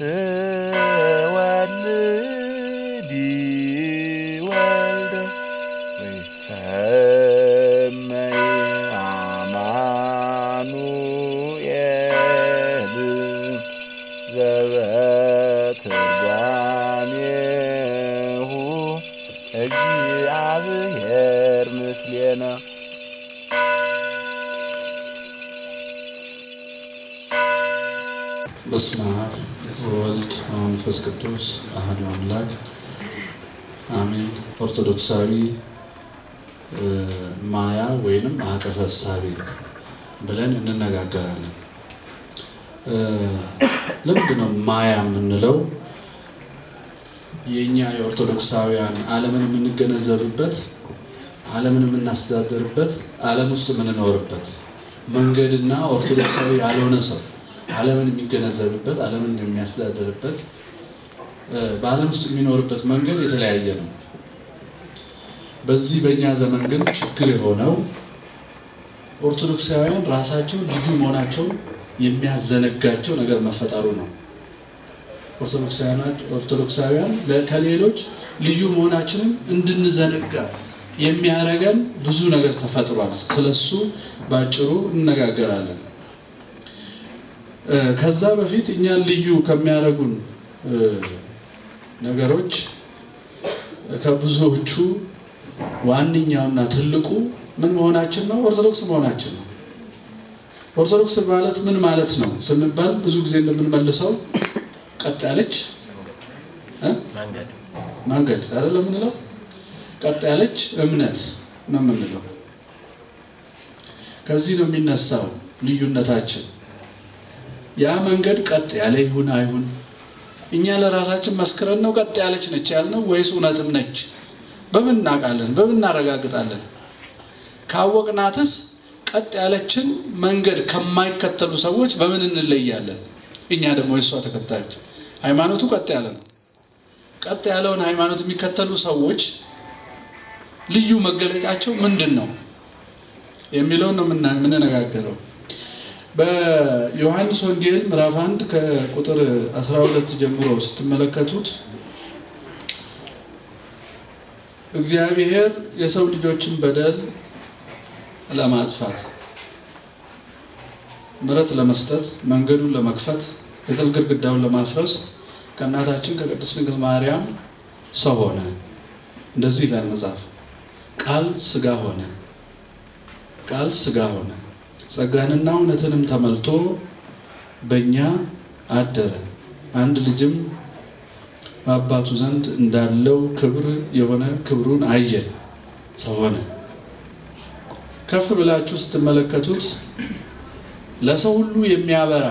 へ。ወመንፈስ ቅዱስ አሐዱ አምላክ አሜን። ኦርቶዶክሳዊ ማያ ወይንም ማዕቀፈ እሳቤ ብለን እንነጋገራለን። ለምንድን ነው ማያ የምንለው? የእኛ የኦርቶዶክሳውያን ዓለምን የምንገነዘብበት፣ ዓለምን የምናስተዳደርበት፣ ዓለም ውስጥ የምንኖርበት መንገድና ኦርቶዶክሳዊ ያልሆነ ሰው ዓለምን የሚገነዘብበት ዓለምን የሚያስተዳድርበት በዓለም ውስጥ የሚኖርበት መንገድ የተለያየ ነው። በዚህ በእኛ ዘመን ግን ችግር የሆነው ኦርቶዶክሳውያን ራሳቸው ልዩ መሆናቸውን የሚያዘነጋቸው ነገር መፈጠሩ ነው። ኦርቶዶክሳውያን ከሌሎች ልዩ መሆናችንን እንድንዘነጋ የሚያደርገን ብዙ ነገር ተፈጥሯል። ስለሱ በአጭሩ እነጋገራለን። ከዛ በፊት እኛን ልዩ ከሚያደርጉን ነገሮች ከብዙዎቹ ዋነኛውና ትልቁ ምን መሆናችን ነው? ኦርቶዶክስ መሆናችን ነው። ኦርቶዶክስ ማለት ምን ማለት ነው ስንባል ብዙ ጊዜ እንደምንመልሰው ቀጥ ያለች መንገድ አይደለም የምንለው፣ ቀጥ ያለች እምነት ነው የምንለው። ከዚህ ነው የሚነሳው ልዩነታችን። ያ መንገድ ቀጥ ያለ ይሁን አይሁን እኛ ለራሳችን መስክረን ነው ቀጥ ያለች ነች ያልነው ወይስ እውነትም ነች? በምን እናውቃለን? በምን እናረጋግጣለን? ካወቅናትስ ቀጥ ያለችን መንገድ ከማይከተሉ ሰዎች በምን እንለያለን? እኛ ደግሞ የእሷ ተከታዮች ሃይማኖቱ ቀጥ ያለ ነው። ቀጥ ያለውን ሃይማኖት የሚከተሉ ሰዎች ልዩ መገለጫቸው ምንድን ነው የሚለውን ነው የምንነጋገረው። በዮሐንስ ወንጌል ምዕራፍ 1 ከቁጥር 12 ጀምሮ ስትመለከቱት እግዚአብሔር የሰው ልጆችን በደል ለማጥፋት ምሕረት ለመስጠት መንገዱን ለመክፈት የጥል ግድግዳውን ለማፍረስ ከእናታችን ከቅድስት ድንግል ማርያም ሰው ሆነ። እንደዚህ ይላል መጽሐፍ፣ ቃል ስጋ ሆነ፣ ቃል ስጋ ሆነ ጸጋንና እውነትንም ተመልቶ በእኛ አደረ። አንድ ልጅም በአባቱ ዘንድ እንዳለው ክብር የሆነ ክብሩን አየን፣ ሰው ሆነ። ከፍ ብላችሁ ስትመለከቱት ለሰው ሁሉ የሚያበራ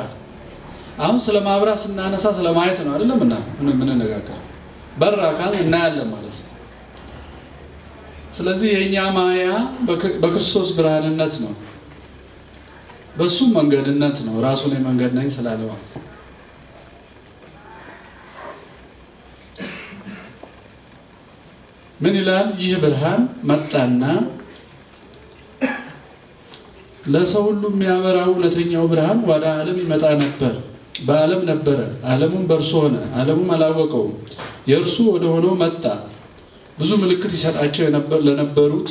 አሁን ስለ ማብራት ስናነሳ ስለ ማየት ነው አይደለም እና የምንነጋገር በር አካል እናያለን ማለት ነው። ስለዚህ የእኛ ማያ በክርስቶስ ብርሃንነት ነው። በሱ መንገድነት ነው። ራሱን የመንገድ ነኝ ስላለ ማለት ምን ይላል? ይህ ብርሃን መጣና ለሰው ሁሉ የሚያበራው እውነተኛው ብርሃን ወደ ዓለም ይመጣ ነበር። በዓለም ነበረ፣ ዓለሙም በእርሱ ሆነ፣ ዓለሙም አላወቀውም። የእርሱ ወደ ሆነው መጣ። ብዙ ምልክት ይሰጣቸው ለነበሩት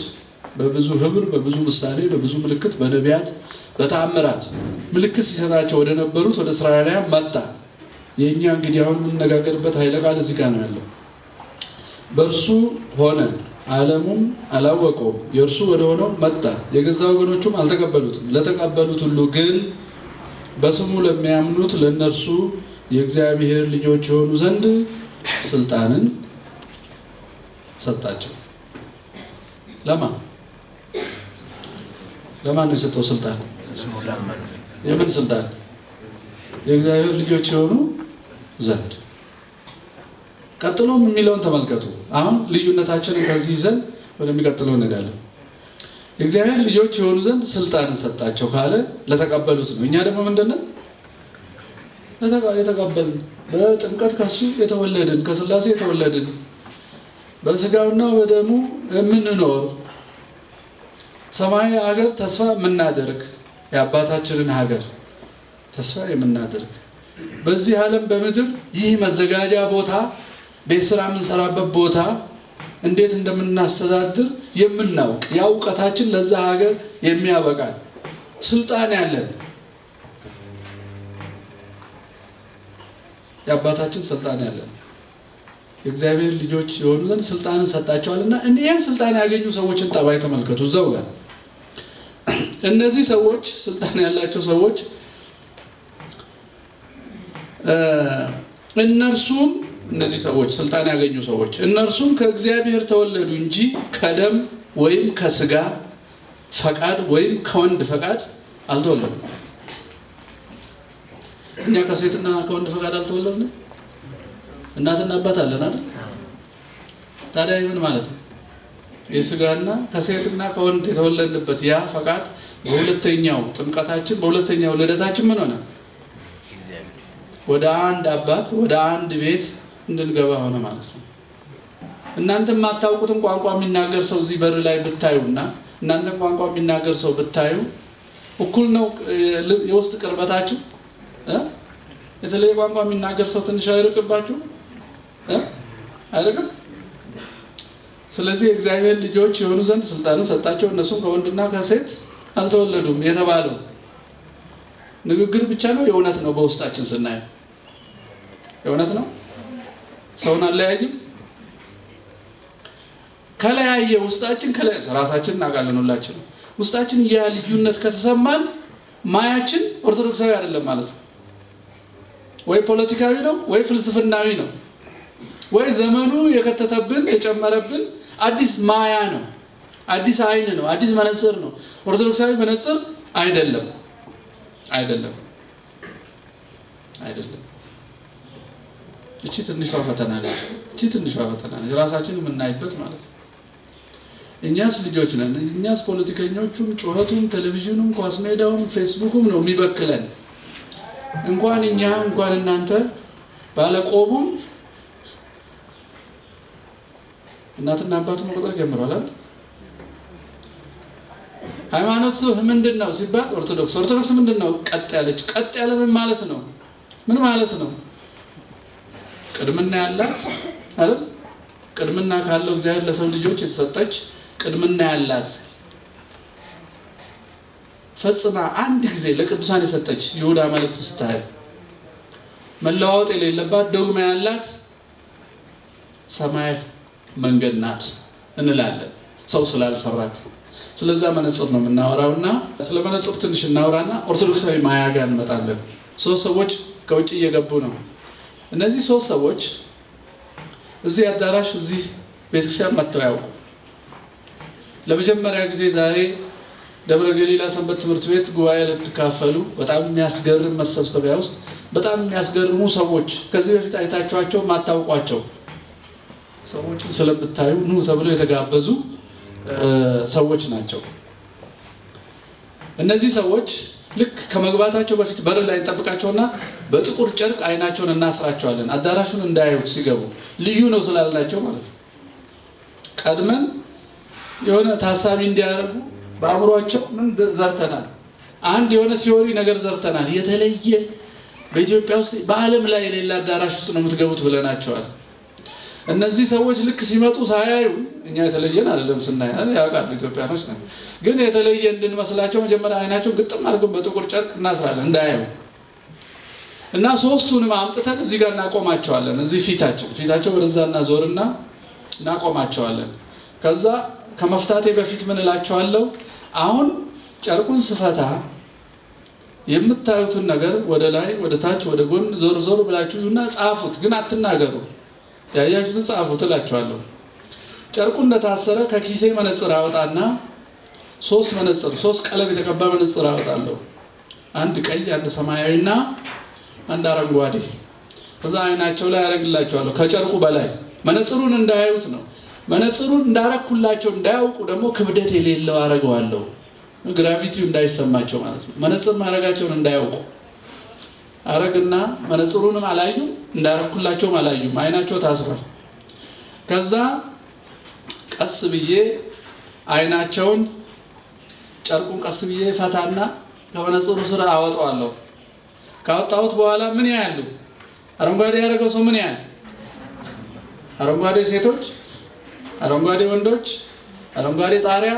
በብዙ ህብር፣ በብዙ ምሳሌ፣ በብዙ ምልክት፣ በነቢያት በተአምራት ምልክት ሲሰጣቸው ወደ ነበሩት ወደ እስራኤላውያን መጣ። የእኛ እንግዲህ አሁን የምንነጋገርበት ኃይለ ቃል እዚህ ጋር ነው ያለው። በእርሱ ሆነ ዓለሙም አላወቀውም። የእርሱ ወደ ሆነው መጣ፣ የገዛ ወገኖቹም አልተቀበሉትም። ለተቀበሉት ሁሉ ግን በስሙ ለሚያምኑት ለእነርሱ የእግዚአብሔር ልጆች የሆኑ ዘንድ ስልጣንን ሰጣቸው። ለማ ለማን ነው የሰጠው ስልጣን? የምን ስልጣን? የእግዚአብሔር ልጆች የሆኑ ዘንድ። ቀጥሎም የሚለውን ተመልከቱ። አሁን ልዩነታችንን ከዚህ ይዘን ወደሚቀጥለው እንሄዳለን። የእግዚአብሔር ልጆች የሆኑ ዘንድ ስልጣንን ሰጣቸው ካለ ለተቀበሉት ነው። እኛ ደግሞ ምንድነው የተቀበልን? በጥምቀት ከሱ የተወለድን ከስላሴ የተወለድን በስጋውና በደሙ የምንኖር ሰማያዊ ሀገር ተስፋ የምናደርግ የአባታችንን ሀገር ተስፋ የምናደርግ በዚህ ዓለም በምድር ይህ መዘጋጃ ቦታ ቤት ስራ የምንሰራበት ቦታ እንዴት እንደምናስተዳድር የምናውቅ ያ እውቀታችን ለዛ ሀገር የሚያበቃል ስልጣን ያለን የአባታችን ስልጣን ያለን የእግዚአብሔር ልጆች የሆኑ ዘንድ ስልጣንን ሰጣቸዋል እና ይህን ስልጣን ያገኙ ሰዎችን ጠባይ ተመልከቱ። እዛው ጋር እነዚህ ሰዎች ስልጣን ያላቸው ሰዎች እነርሱም እነዚህ ሰዎች ስልጣን ያገኙ ሰዎች እነርሱም ከእግዚአብሔር ተወለዱ እንጂ ከደም ወይም ከስጋ ፈቃድ ወይም ከወንድ ፈቃድ አልተወለዱም። እኛ ከሴትና ከወንድ ፈቃድ አልተወለድንም። እናትና አባት አለን አይደል? ታዲያ ምን ማለት ነው? የስጋና ከሴትና ከወንድ የተወለድንበት ያ ፈቃድ በሁለተኛው ጥምቀታችን በሁለተኛው ልደታችን ምን ሆነ? ወደ አንድ አባት ወደ አንድ ቤት እንድንገባ ሆነ ማለት ነው። እናንተ የማታውቁትን ቋንቋ የሚናገር ሰው እዚህ በር ላይ ብታዩና እናንተን ቋንቋ የሚናገር ሰው ብታዩ እኩል ነው የውስጥ ቅርበታችሁ? የተለየ ቋንቋ የሚናገር ሰው ትንሽ አይርቅባችሁ? አይርቅም? ስለዚህ የእግዚአብሔር ልጆች የሆኑ ዘንድ ስልጣንን ሰጣቸው። እነሱም ከወንድና ከሴት አልተወለዱም የተባለው ንግግር ብቻ ነው? የእውነት ነው? በውስጣችን ስናየው የእውነት ነው? ሰውን አለያይም? ከለያየ ውስጣችን ራሳችን እናውቃለን። ሁላችን ውስጣችን ያ ልዩነት ከተሰማን ማያችን ኦርቶዶክሳዊ አይደለም ማለት ነው። ወይ ፖለቲካዊ ነው፣ ወይ ፍልስፍናዊ ነው፣ ወይ ዘመኑ የከተተብን የጨመረብን አዲስ ማያ ነው፣ አዲስ አይን ነው፣ አዲስ መነጽር ነው። ኦርቶዶክሳዊ መነጽር አይደለም፣ አይደለም፣ አይደለም። እቺ ትንሿ ፈተና ነች። እቺ ትንሿ ፈተና ነች፣ ራሳችን የምናይበት ማለት ነው። እኛስ ልጆች ነን። እኛስ ፖለቲከኞቹም፣ ጩኸቱም፣ ቴሌቪዥኑም፣ ኳስ ሜዳውም፣ ፌስቡኩም ነው የሚበክለን። እንኳን እኛ እንኳን እናንተ ባለቆቡም እናትና አባቱ መቁጠር ጀምሯል አይደል? ሃይማኖት ምንድን ነው ሲባል ኦርቶዶክስ። ኦርቶዶክስ ምንድን ነው? ቀጥ ያለች። ቀጥ ያለ ምን ማለት ነው? ምን ማለት ነው? ቅድምና ያላት አይደል? ቅድምና ካለው እግዚአብሔር ለሰው ልጆች የተሰጠች ቅድምና ያላት ፈጽማ አንድ ጊዜ ለቅዱሳን የሰጠች ይሁዳ መልእክት ስታይ መለዋወጥ የሌለባት ዶግማ ያላት ሰማይ መንገድ ናት እንላለን። ሰው ስላልሰራት ስለዛ መነጽር ነው የምናወራው እና ስለ መነጽር ትንሽ እናወራና ኦርቶዶክሳዊ ማያ ጋር እንመጣለን። ሶስት ሰዎች ከውጭ እየገቡ ነው። እነዚህ ሶስት ሰዎች እዚህ አዳራሽ እዚህ ቤተክርስቲያን መጥተው ያውቁ ለመጀመሪያ ጊዜ ዛሬ ደብረ ገሊላ ሰንበት ትምህርት ቤት ጉባኤ ልትካፈሉ በጣም የሚያስገርም መሰብሰቢያ ውስጥ በጣም የሚያስገርሙ ሰዎች ከዚህ በፊት አይታችኋቸው ማታውቋቸው ሰዎችን ስለምታዩ ኑ ተብለው የተጋበዙ ሰዎች ናቸው። እነዚህ ሰዎች ልክ ከመግባታቸው በፊት በር ላይ እንጠብቃቸውና በጥቁር ጨርቅ አይናቸውን እናስራቸዋለን። አዳራሹን እንዳያዩት ሲገቡ ልዩ ነው ስላልናቸው ማለት ነው። ቀድመን የሆነ ታሳቢ እንዲያደርጉ በአእምሯቸው ምን ዘርተናል? አንድ የሆነ ቲዮሪ ነገር ዘርተናል። የተለየ በኢትዮጵያ ውስጥ በዓለም ላይ የሌለ አዳራሽ ውስጥ ነው የምትገቡት ብለናቸዋል። እነዚህ ሰዎች ልክ ሲመጡ ሳያዩ እኛ የተለየን አይደለም ስናይ ያውቃሉ፣ ኢትዮጵያኖች ነን። ግን የተለየ እንድንመስላቸው መጀመሪያ አይናቸው ግጥም አድርገን በጥቁር ጨርቅ እናስራለን እንዳያዩ እና ሶስቱንም አምጥተን እዚህ ጋር እናቆማቸዋለን። እዚህ ፊታችን ፊታቸው ወደዛ እናዞርና እናቆማቸዋለን። ከዛ ከመፍታቴ በፊት ምን እላቸዋለሁ? አሁን ጨርቁን ስፈታ የምታዩትን ነገር ወደ ላይ፣ ወደ ታች፣ ወደ ጎን ዞር ዞር ብላችሁ እና ጻፉት፣ ግን አትናገሩ። ያያችሁትን ጻፉት እላቸዋለሁ። ጨርቁ እንደታሰረ ከኪሴ መነጽር አወጣና ሶስት መነጽር ሶስት ቀለም የተቀባ መነጽር አወጣለሁ። አንድ ቀይ፣ አንድ ሰማያዊና አንድ አረንጓዴ። ከዛ አይናቸው ላይ ያደርግላቸዋለሁ ከጨርቁ በላይ መነጽሩን እንዳያዩት ነው። መነጽሩን እንዳረኩላቸው እንዳያውቁ ደግሞ ክብደት የሌለው አረገዋለሁ። ግራቪቲው እንዳይሰማቸው ማለት ነው። መነጽር ማድረጋቸውን እንዳያውቁ አረግና መነጽሩንም አላዩም፣ እንዳረኩላቸውም አላዩም። አይናቸው ታስሯል። ከዛ ቀስ ብዬ አይናቸውን ጨርቁን ቀስ ብዬ ፈታና ከመነጽሩ ስር አወጣዋለሁ። ካወጣሁት በኋላ ምን ያያሉ? አረንጓዴ ያደረገው ሰው ምን ያህል? አረንጓዴ ሴቶች፣ አረንጓዴ ወንዶች፣ አረንጓዴ ጣሪያ፣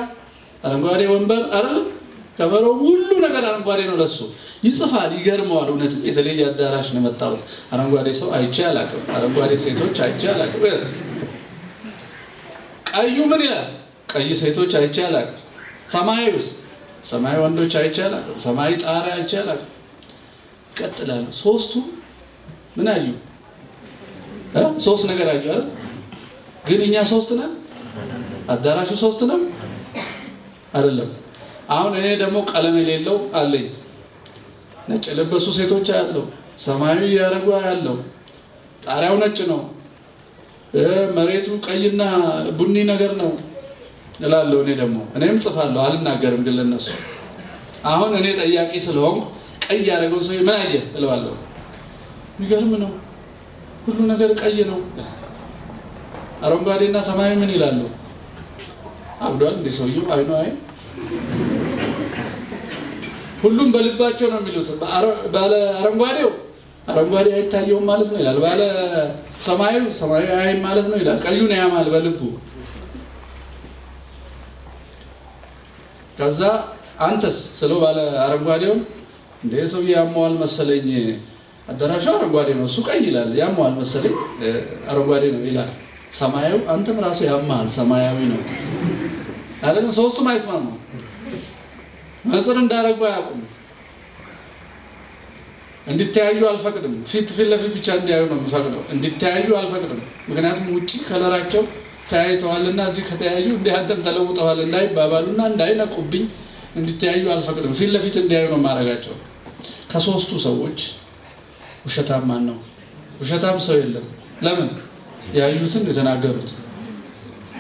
አረንጓዴ ወንበር አይደለም ከበሮ፣ ሁሉ ነገር አረንጓዴ ነው ለሱ። ይጽፋል፣ ይገርመዋል። እውነትም የተለየ አዳራሽ ነው የመጣሁት። አረንጓዴ ሰው አይቼ አላውቅም፣ አረንጓዴ ሴቶች አይቼ አላውቅም። ቀዩ ምን ይላል? ቀይ ሴቶች አይቼ አላውቅም። ሰማያዊስ? ሰማያዊ ወንዶች አይቼ አላውቅም። ሰማያዊ ጣሪያ አይቼ አላውቅም። ይቀጥላሉ። ሶስቱ ምን አዩ? ሶስት ነገር አዩ አይደል? ግን እኛ ሶስት ነን? አዳራሹ ሶስት ነው አይደለም? አሁን እኔ ደግሞ ቀለም የሌለው አለኝ። ነጭ የለበሱ ሴቶች ያለው፣ ሰማያዊ ያደረጉ ያለው፣ ጣሪያው ነጭ ነው፣ መሬቱ ቀይና ቡኒ ነገር ነው እላለሁ። እኔ ደግሞ እኔም ጽፋለሁ፣ አልናገርም ግን ለነሱ አሁን እኔ ጠያቂ ስለሆንኩ ቀይ ያደረገውን ሰው ምን አየህ እለዋለሁ። የሚገርም ነው፣ ሁሉ ነገር ቀይ ነው። አረንጓዴና ሰማያዊ ምን ይላሉ? አብዷል እንደ ሰውየው አይኑ አይ ሁሉም በልባቸው ነው የሚሉት። ባለ አረንጓዴው አረንጓዴ አይታየውም ማለት ነው ይላል። ባለ ሰማያዊ ሰማያዊ አይም ማለት ነው ይላል። ቀዩን ያማል በልቡ። ከዛ አንተስ ስለው ባለ አረንጓዴውን እንደ ሰውዬ ያመዋል መሰለኝ፣ አዳራሹ አረንጓዴ ነው እሱ ቀይ ይላል። ያመዋል መሰለኝ አረንጓዴ ነው ይላል። ሰማያዊ አንተም ራሱ ያመሃል ሰማያዊ ነው አይደለም። ሶስቱም አይስማሙ። መጽር እንዳረጉ አያውቁም። እንዲተያዩ አልፈቅድም። ፊት ፊት ለፊት ብቻ እንዲያዩ ነው የምፈቅደው። እንዲተያዩ አልፈቅድም። ምክንያቱም ውጭ ከለራቸው ተያይተዋልና እዚህ ከተያዩ እንዲህ አንተም ተለውጠዋል እንዳይባባሉና እንዳይነቁብኝ እንዲተያዩ አልፈቅድም። ፊት ለፊት እንዲያዩ ነው የማደርጋቸው። ከሶስቱ ሰዎች ውሸታም ማን ነው? ውሸታም ሰው የለም። ለምን? ያዩትን የተናገሩት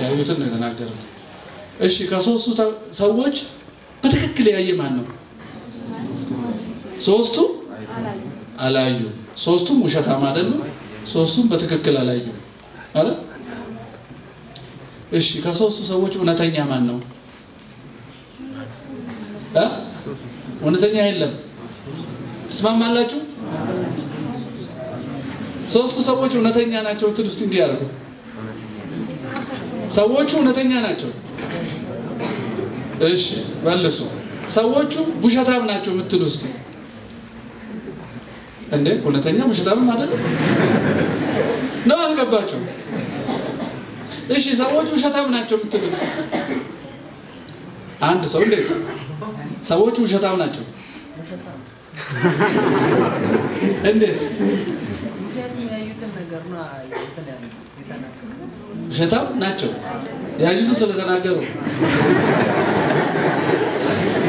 ያዩትን ነው የተናገሩት። እሺ ከሶስቱ ሰዎች በትክክል ያየ ማን ነው? ሶስቱ አላዩ። ሶስቱም ውሸታም አይደሉም። ሶስቱም በትክክል አላዩ አይደል? እሺ ከሶስቱ ሰዎች እውነተኛ ማን ነው? እውነተኛ የለም። ትስማማላችሁ? ሶስቱ ሰዎች እውነተኛ ናቸው ትል ውስጥ እንዲህ ያደርጉ ሰዎቹ እውነተኛ ናቸው። እሺ መልሱ። ሰዎቹ ውሸታም ናቸው የምትሉ ውስጥ እንዴ እውነተኛ ውሸታምም አይደለም? ነው አልገባቸው። እሺ ሰዎቹ ውሸታም ናቸው የምትሉ ውስጥ አንድ ሰው እንዴት? ሰዎቹ ውሸታም ናቸው። እንዴት? ውሸታም ናቸው። ያዩትን ስለተናገሩ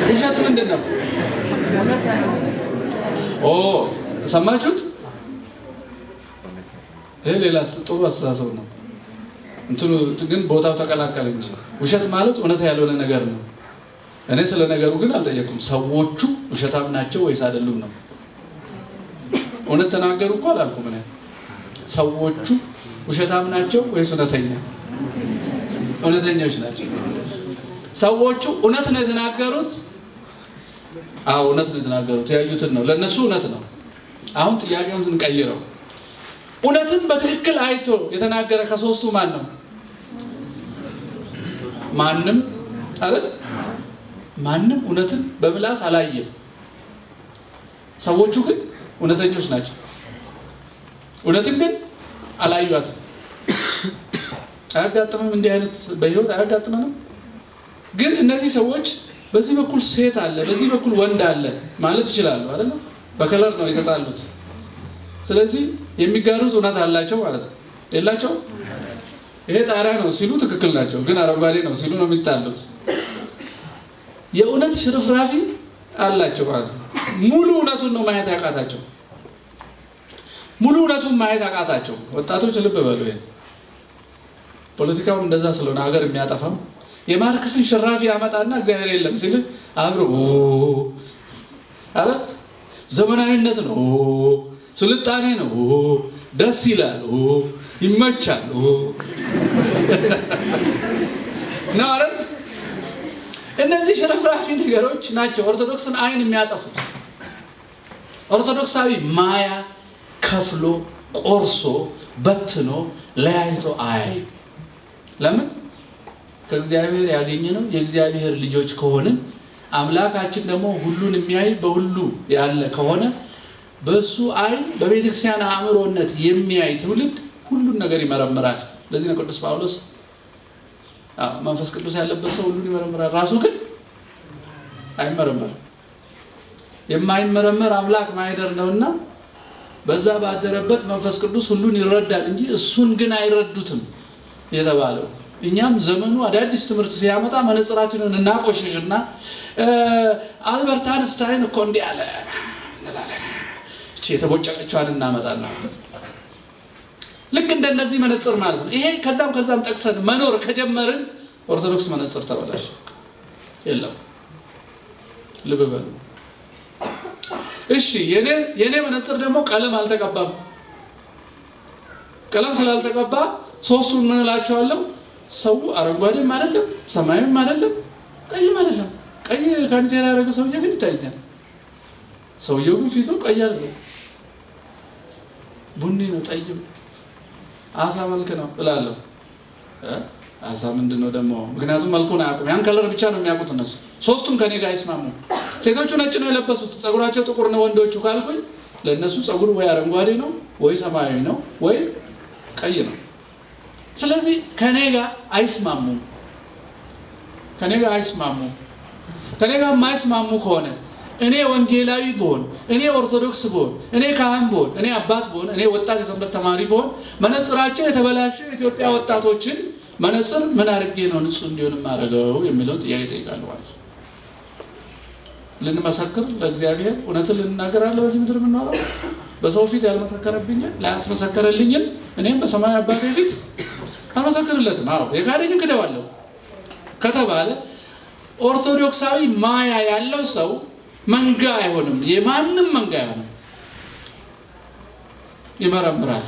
ውሸት ምንድን ነው? ኦ ሰማችሁት? ይህ ሌላ ጥሩ አስተሳሰብ ነው። እንትኑ ግን ቦታው ተቀላቀለ እንጂ ውሸት ማለት እውነት ያልሆነ ነገር ነው። እኔ ስለ ነገሩ ግን አልጠየኩም። ሰዎቹ ውሸታም ናቸው ወይስ አይደሉም ነው። እውነት ተናገሩ እኮ አላልኩም። እኔ ሰዎቹ ውሸታም ናቸው ወይስ እውነተኛ? እውነተኞች ናቸው። ሰዎቹ እውነት ነው የተናገሩት። አዎ እውነት ነው የተናገሩት። ያዩትን ነው ለእነሱ እውነት ነው። አሁን ጥያቄውን ስንቀይረው እውነትን በትክክል አይቶ የተናገረ ከሶስቱ ማን ነው? ማንም አይደል? ማንም እውነትን በምልአት አላየም። ሰዎቹ ግን እውነተኞች ናቸው። እውነትን ግን አላዩአትም። አያጋጥምም? እንዲህ አይነት በህይወት አያጋጥመንም? ግን እነዚህ ሰዎች በዚህ በኩል ሴት አለ፣ በዚህ በኩል ወንድ አለ ማለት ይችላሉ አይደለም? በከለር ነው የተጣሉት። ስለዚህ የሚጋሩት እውነት አላቸው ማለት ነው። የላቸው ይሄ ጣሪያ ነው ሲሉ ትክክል ናቸው፣ ግን አረንጓዴ ነው ሲሉ ነው የሚጣሉት። የእውነት ሽርፍራፊ አላቸው ማለት ነው። ሙሉ እውነቱን ነው ማየት ያቃታቸው። ሙሉ እውነቱን ማየት አቃታቸው። ወጣቶች ልብ በሉ። ይሄን ፖለቲካው እንደዛ ስለሆነ ሀገር የሚያጠፋም የማርክስን ሽራፊ ያመጣና እግዚአብሔር የለም ሲል አብሮ አረ ዘመናዊነት ነው፣ ስልጣኔ ነው፣ ደስ ይላል፣ ይመቻል ነው አይደል? እነዚህ ሽርፍራፊ ነገሮች ናቸው ኦርቶዶክስን አይን የሚያጠፉት። ኦርቶዶክሳዊ ማያ ከፍሎ ቆርሶ በትኖ ለያይቶ አያይ። ለምን? ከእግዚአብሔር ያገኘነው የእግዚአብሔር ልጆች ከሆንን አምላካችን ደግሞ ሁሉን የሚያይ በሁሉ ያለ ከሆነ በእሱ አይን በቤተ ክርስቲያን አእምሮነት የሚያይ ትውልድ ሁሉን ነገር ይመረምራል። ለዚህ ነው ቅዱስ ጳውሎስ መንፈስ ቅዱስ ያለበት ሰው ሁሉን ይመረምራል፣ ራሱ ግን አይመረመርም። የማይመረመር አምላክ ማይደር ነውና በዛ ባደረበት መንፈስ ቅዱስ ሁሉን ይረዳል እንጂ እሱን ግን አይረዱትም የተባለው። እኛም ዘመኑ አዳዲስ ትምህርት ሲያመጣ መነጽራችንን እናቆሽሽና አልበርት አንስታይን እኮ እንዲህ አለ የተቦጨቀችዋን እናመጣና ልክ እንደነዚህ መነጽር ማለት ነው። ይሄ ከዛም ከዛም ጠቅሰን መኖር ከጀመርን ኦርቶዶክስ መነጽር ተበላሽ የለም። ልብ በሉ እሺ። የኔ መነጽር ደግሞ ቀለም አልተቀባም። ቀለም ስላልተቀባ ሶስቱን ምን? ሰው አረንጓዴም አይደለም፣ ሰማያዊም አይደለም፣ ቀይም አይደለም። ቀይ ካኒቴራ ያደረገ ሰውዬ ግን ይታየኛል። ሰውየው ግን ፊቱ ቀይ አይደለም፣ ቡኒ ነው፣ ጠይም አሳ መልክ ነው እላለሁ። አሳ ምንድን ነው ደግሞ? ምክንያቱም መልኩን አያውቁም። ያን color ብቻ ነው የሚያውቁት እነሱ። ሶስቱም ከኔ ጋር አይስማሙ። ሴቶቹ ነጭ ነው የለበሱት፣ ፀጉራቸው ጥቁር ነው ወንዶቹ ካልኩኝ፣ ለእነሱ ፀጉር ወይ አረንጓዴ ነው ወይ ሰማያዊ ነው ወይ ቀይ ነው። ስለዚህ ከኔ ጋር አይስማሙም። ከኔ ጋር አይስማሙም። ከኔ ጋር የማይስማሙ ከሆነ እኔ ወንጌላዊ ብሆን፣ እኔ ኦርቶዶክስ ብሆን፣ እኔ ካህን ብሆን፣ እኔ አባት ብሆን፣ እኔ ወጣት የሰንበት ተማሪ ብሆን መነጽራቸው የተበላሸ የኢትዮጵያ ወጣቶችን መነጽር ምን አድርጌ ነው ንጹህ እንዲሆን የማደርገው የሚለውን ጥያቄ እጠይቃለሁ ማለት ነው። ልንመሰክር ለእግዚአብሔር እውነትን ልንናገራለ በዚህ ምድር የምንኖረው በሰው ፊት ያልመሰከረብኝን ላያስመሰከረልኝን እኔም በሰማያዊ አባቴ ፊት አልመሰክርለትም። አዎ የካደኝን ክደዋለሁ ከተባለ ኦርቶዶክሳዊ ማያ ያለው ሰው መንጋ አይሆንም። የማንም መንጋ አይሆንም። ይመረምራል።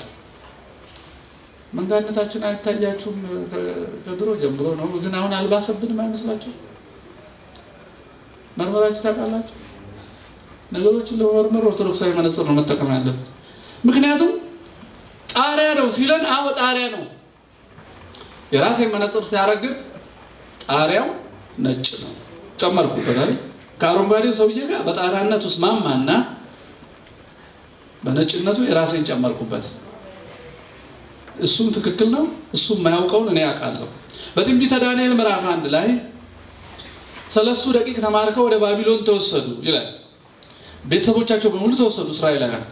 መንጋነታችን አይታያችሁም? ከድሮ ጀምሮ ነው። ግን አሁን አልባሰብንም አይመስላችሁ? መርመራችሁ ታውቃላችሁ? ነገሮችን ለመመርመር ኦርቶዶክሳዊ መነጽር ነው መጠቀም ያለብን። ምክንያቱም ጣሪያ ነው ሲለን፣ አዎ ጣሪያ ነው። የራሴን መነጽር ሲያረግን ጣሪያው ነጭ ነው ጨመርኩበት አይደል? ከአረንጓዴው ሰውዬ ጋር በጣሪያነት ውስጥ ማማና በነጭነቱ የራሴን ጨመርኩበት። እሱም ትክክል ነው። እሱም የማያውቀውን እኔ ያውቃለሁ። በትንቢተ ዳንኤል ምዕራፍ አንድ ላይ ሰለስቱ ደቂቅ ተማርከው ወደ ባቢሎን ተወሰዱ ይላል። ቤተሰቦቻቸው በሙሉ ተወሰዱ እስራኤላውያን።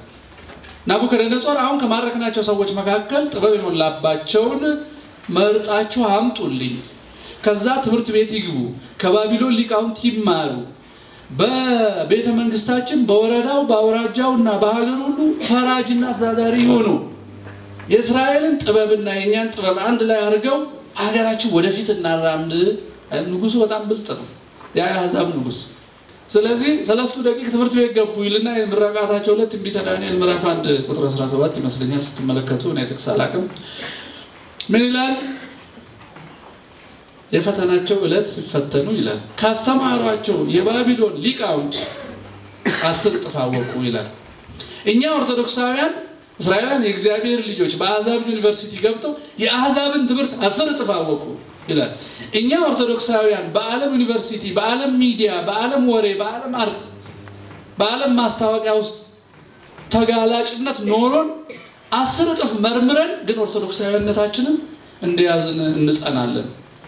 ናቡከደነጾር አሁን ከማረክናቸው ሰዎች መካከል ጥበብ የሞላባቸውን መርጣችሁ አምጡልኝ፣ ከዛ ትምህርት ቤት ይግቡ፣ ከባቢሎን ሊቃውንት ይማሩ፣ በቤተ መንግስታችን በወረዳው በአውራጃው እና በሀገር ሁሉ ፈራጅና አስተዳዳሪ ይሁኑ። የእስራኤልን ጥበብና የእኛን ጥበብ አንድ ላይ አድርገው ሀገራችን ወደፊት እናራምድ። ንጉሱ በጣም ብልጥ ነው፣ የአሕዛብ ንጉስ። ስለዚህ ሰለስቱ ደቂቅ ትምህርት ቤት ገቡ ይልና የምረቃታቸው ዕለት ትንቢተ ዳንኤል ምዕራፍ አንድ ቁጥር 17 ይመስለኛል ስትመለከቱ፣ እኔ ጥቅስ አላውቅም። ምን ይላል? የፈተናቸው ዕለት ሲፈተኑ ይላል ካስተማሯቸው የባቢሎን ሊቃውንት አስር እጥፍ ይላል። እኛ ኦርቶዶክሳውያን እስራኤላውያን የእግዚአብሔር ልጆች በአሕዛብ ዩኒቨርሲቲ ገብተው የአሕዛብን ትምህርት አስር እጥፍ ይላል። እኛ ኦርቶዶክሳውያን በዓለም ዩኒቨርሲቲ፣ በዓለም ሚዲያ፣ በዓለም ወሬ፣ በዓለም art፣ በዓለም ማስታወቂያ ውስጥ ተጋላጭነት ኖሮን አስር እጥፍ መርምረን ግን ኦርቶዶክሳዊነታችንን እንደያዝን እንጸናለን።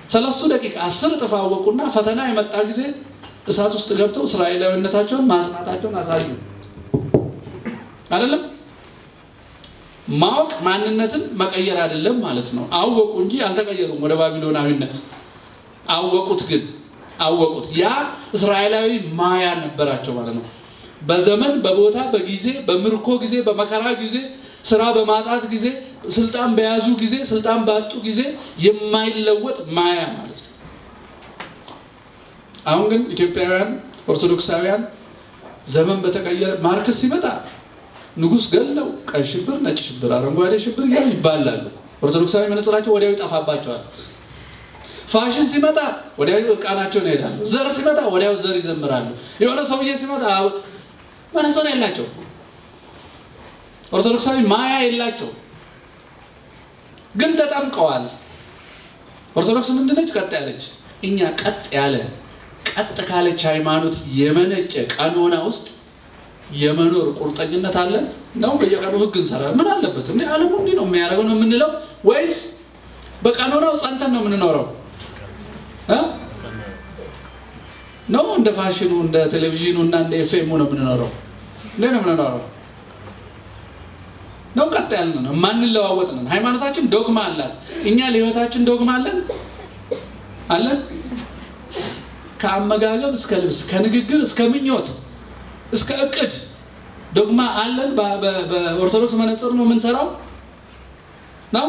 ሰለስቱ ደቂቃ አስር እጥፍ አወቁና ፈተና የመጣ ጊዜ እሳት ውስጥ ገብተው እስራኤላዊነታቸውን ማጽናታቸውን አሳዩ። አይደለም ማወቅ ማንነትን መቀየር አይደለም ማለት ነው። አወቁ እንጂ አልተቀየሩም ወደ ባቢሎናዊነት። አወቁት ግን አወቁት። ያ እስራኤላዊ ማያ ነበራቸው ማለት ነው። በዘመን በቦታ በጊዜ በምርኮ ጊዜ በመከራ ጊዜ ስራ በማጣት ጊዜ ስልጣን በያዙ ጊዜ ስልጣን ባጡ ጊዜ የማይለወጥ ማያ ማለት ነው። አሁን ግን ኢትዮጵያውያን ኦርቶዶክሳውያን ዘመን በተቀየረ ማርክስ ሲመጣ ንጉሥ ገለው ቀይ ሽብር፣ ነጭ ሽብር፣ አረንጓዴ ሽብር እያሉ ይባላሉ። ኦርቶዶክሳዊ መነጽራቸው ወዲያው ይጠፋባቸዋል። ፋሽን ሲመጣ ወዲያው እርቃናቸውን ይሄዳሉ። ዘር ሲመጣ ወዲያው ዘር ይዘምራሉ። የሆነ ሰውዬ ሲመጣ መነጽር የላቸው ኦርቶዶክሳዊ ማያ የላቸው ግን ተጠምቀዋል። ኦርቶዶክስ ምንድነች? ቀጥ ያለች። እኛ ቀጥ ያለ ቀጥ ካለች ሃይማኖት የመነጨ ቀኖና ውስጥ የመኖር ቁርጠኝነት አለን ነው። በየቀኑ ህግ እንሰራለን። ምን አለበት እንዴ? ዓለሙ እንዲህ ነው የሚያደርገው ነው የምንለው ወይስ በቀኖናው ጸንተን ነው የምንኖረው ነው እንደ ፋሽኑ እንደ ቴሌቪዥኑ እና እንደ ኤፍኤሙ ነው የምንኖረው? እንዴ ነው የምንኖረው? ነው ቀጥ ያልን ነው የማንለዋወጥ ነን። ሃይማኖታችን ዶግማ አላት። እኛ ለህይወታችን ዶግማ አለን አለን። ከአመጋገብ እስከ ልብስ፣ ከንግግር እስከ ምኞት፣ እስከ እቅድ ዶግማ አለን። በኦርቶዶክስ መነጽር ነው የምንሰራው ነው።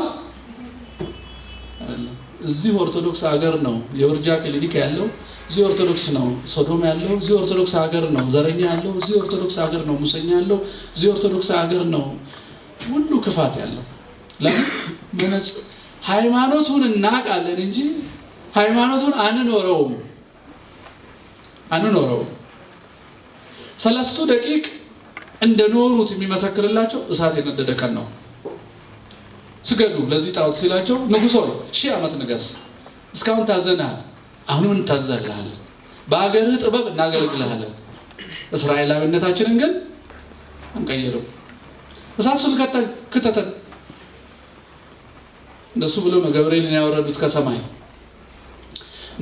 እዚህ ኦርቶዶክስ ሀገር ነው የውርጃ ክሊኒክ ያለው እዚህ ኦርቶዶክስ ነው ሶዶም ያለው እዚህ ኦርቶዶክስ ሀገር ነው ዘረኛ ያለው እዚህ ኦርቶዶክስ ሀገር ነው ሙሰኛ ያለው እዚህ ኦርቶዶክስ ሀገር ነው ሁሉ ክፋት ያለው። ለምን? መነጽ ሃይማኖቱን እናውቃለን እንጂ ሃይማኖቱን አንኖረውም። አንኖረውም። ሰለስቱ ደቂቅ እንደኖሩት የሚመሰክርላቸው እሳት የነደደ ቀን ነው። ስገዱ ለዚህ ጣዖት ሲላቸው ንጉሥ ሺህ ዓመት ንገስ እስካሁን ታዘናል አሁንም እንታዘልሃለን በአገርህ ጥበብ እናገለግልሃለን። እስራኤላዊነታችንን ግን አንቀይርም ሱል ክተተን እንደሱ ብሎ ነው ገብርኤልን ያወረዱት ከሰማይ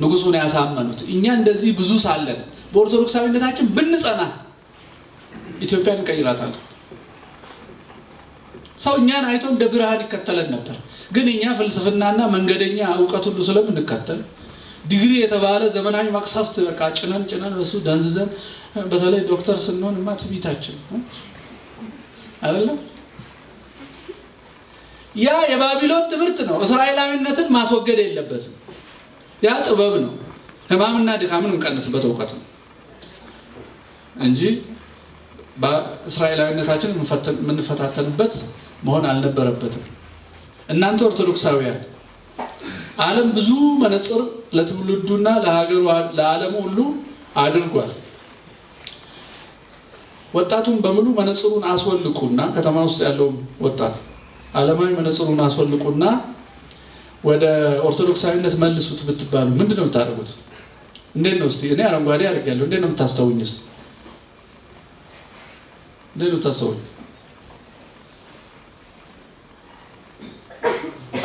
ንጉሱን ያሳመኑት። እኛ እንደዚህ ብዙ ሳለን በኦርቶዶክሳዊነታችን ብንጸና ኢትዮጵያን እንቀይራታለን ሰው እኛን አይቶ እንደ ብርሃን ይከተለን ነበር። ግን እኛ ፍልስፍናና መንገደኛ እውቀት ሁሉ ስለምንከተል ዲግሪ የተባለ ዘመናዊ መቅሰፍት በቃ ጭነን ጭነን በሱ ደንዝዘን በተለይ ዶክተር ስንሆን ማ ትቢታችን አይደለም? ያ የባቢሎን ትምህርት ነው። እስራኤላዊነትን ማስወገድ የለበትም። ያ ጥበብ ነው። ህማምና ድካምን እንቀንስበት እውቀት ነው እንጂ በእስራኤላዊነታችን የምንፈታተንበት መሆን አልነበረበትም። እናንተ ኦርቶዶክሳውያን ዓለም ብዙ መነጽር ለትውልዱና ለሀገሩ ለዓለሙ ሁሉ አድርጓል ወጣቱን በሙሉ መነጽሩን አስወልቁና ከተማ ውስጥ ያለውም ወጣት ዓለማዊ መነጽሩን አስወልቁና ወደ ኦርቶዶክሳዊነት መልሱት ብትባሉ ምንድን ነው የምታደርጉት? እንዴት ነው እስቲ? እኔ አረንጓዴ አድርጌያለሁ። እንዴት ነው የምታስተውኝ? ስ እንዴት ነው የምታስተውኝ?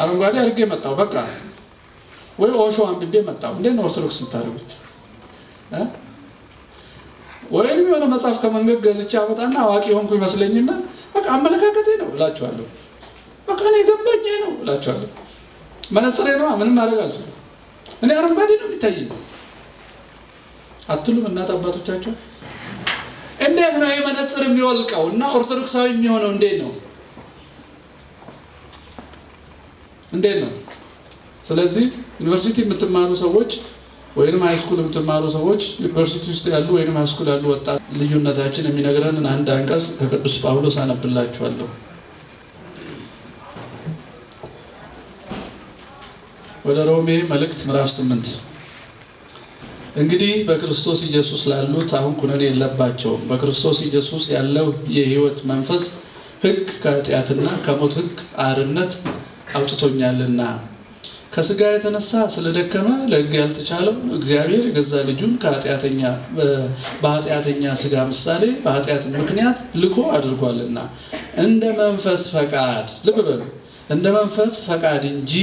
አረንጓዴ አድርጌ መጣው በቃ ወይ ኦሾ አንብቤ መጣው። እንዴት ነው ኦርቶዶክስ የምታደርጉት? ወይም የሆነ መጽሐፍ ከመንገድ ገዝቼ አመጣና አዋቂ ሆንኩ ይመስለኝና በቃ አመለካከቴ ነው እላችኋለሁ። በቃ እኔ ገባኝ ነው እላችኋለሁ። መነጽሬ ነው ምንም ማድረግ አልችልም። እኔ አረንጓዴ ነው የሚታየኝ አትሉም? እናት አባቶቻቸው እንዴት ነው ይህ መነጽር የሚወልቀው እና ኦርቶዶክሳዊ የሚሆነው እንዴት ነው? እንዴት ነው? ስለዚህ ዩኒቨርሲቲ የምትማሩ ሰዎች ወይም high school የምትማሩ ሰዎች ዩኒቨርሲቲ ውስጥ ያሉ ወይም high school ያሉ ወጣት ልዩነታችን የሚነግረንን አንድ አንቀጽ ከቅዱስ ጳውሎስ አነብላችኋለሁ። ወደ ሮሜ መልእክት ምዕራፍ ስምንት እንግዲህ በክርስቶስ ኢየሱስ ላሉት አሁን ኩነኔ የለባቸውም። በክርስቶስ ኢየሱስ ያለው የሕይወት መንፈስ ሕግ ከኃጢአትና ከሞት ሕግ አርነት አውጥቶኛልና ከስጋ የተነሳ ስለደከመ ለሕግ ያልተቻለው እግዚአብሔር የገዛ ልጁን በኃጢአተኛ ስጋ ምሳሌ በኃጢአት ምክንያት ልኮ አድርጓልና። እንደ መንፈስ ፈቃድ ልብ በሉ። እንደ መንፈስ ፈቃድ እንጂ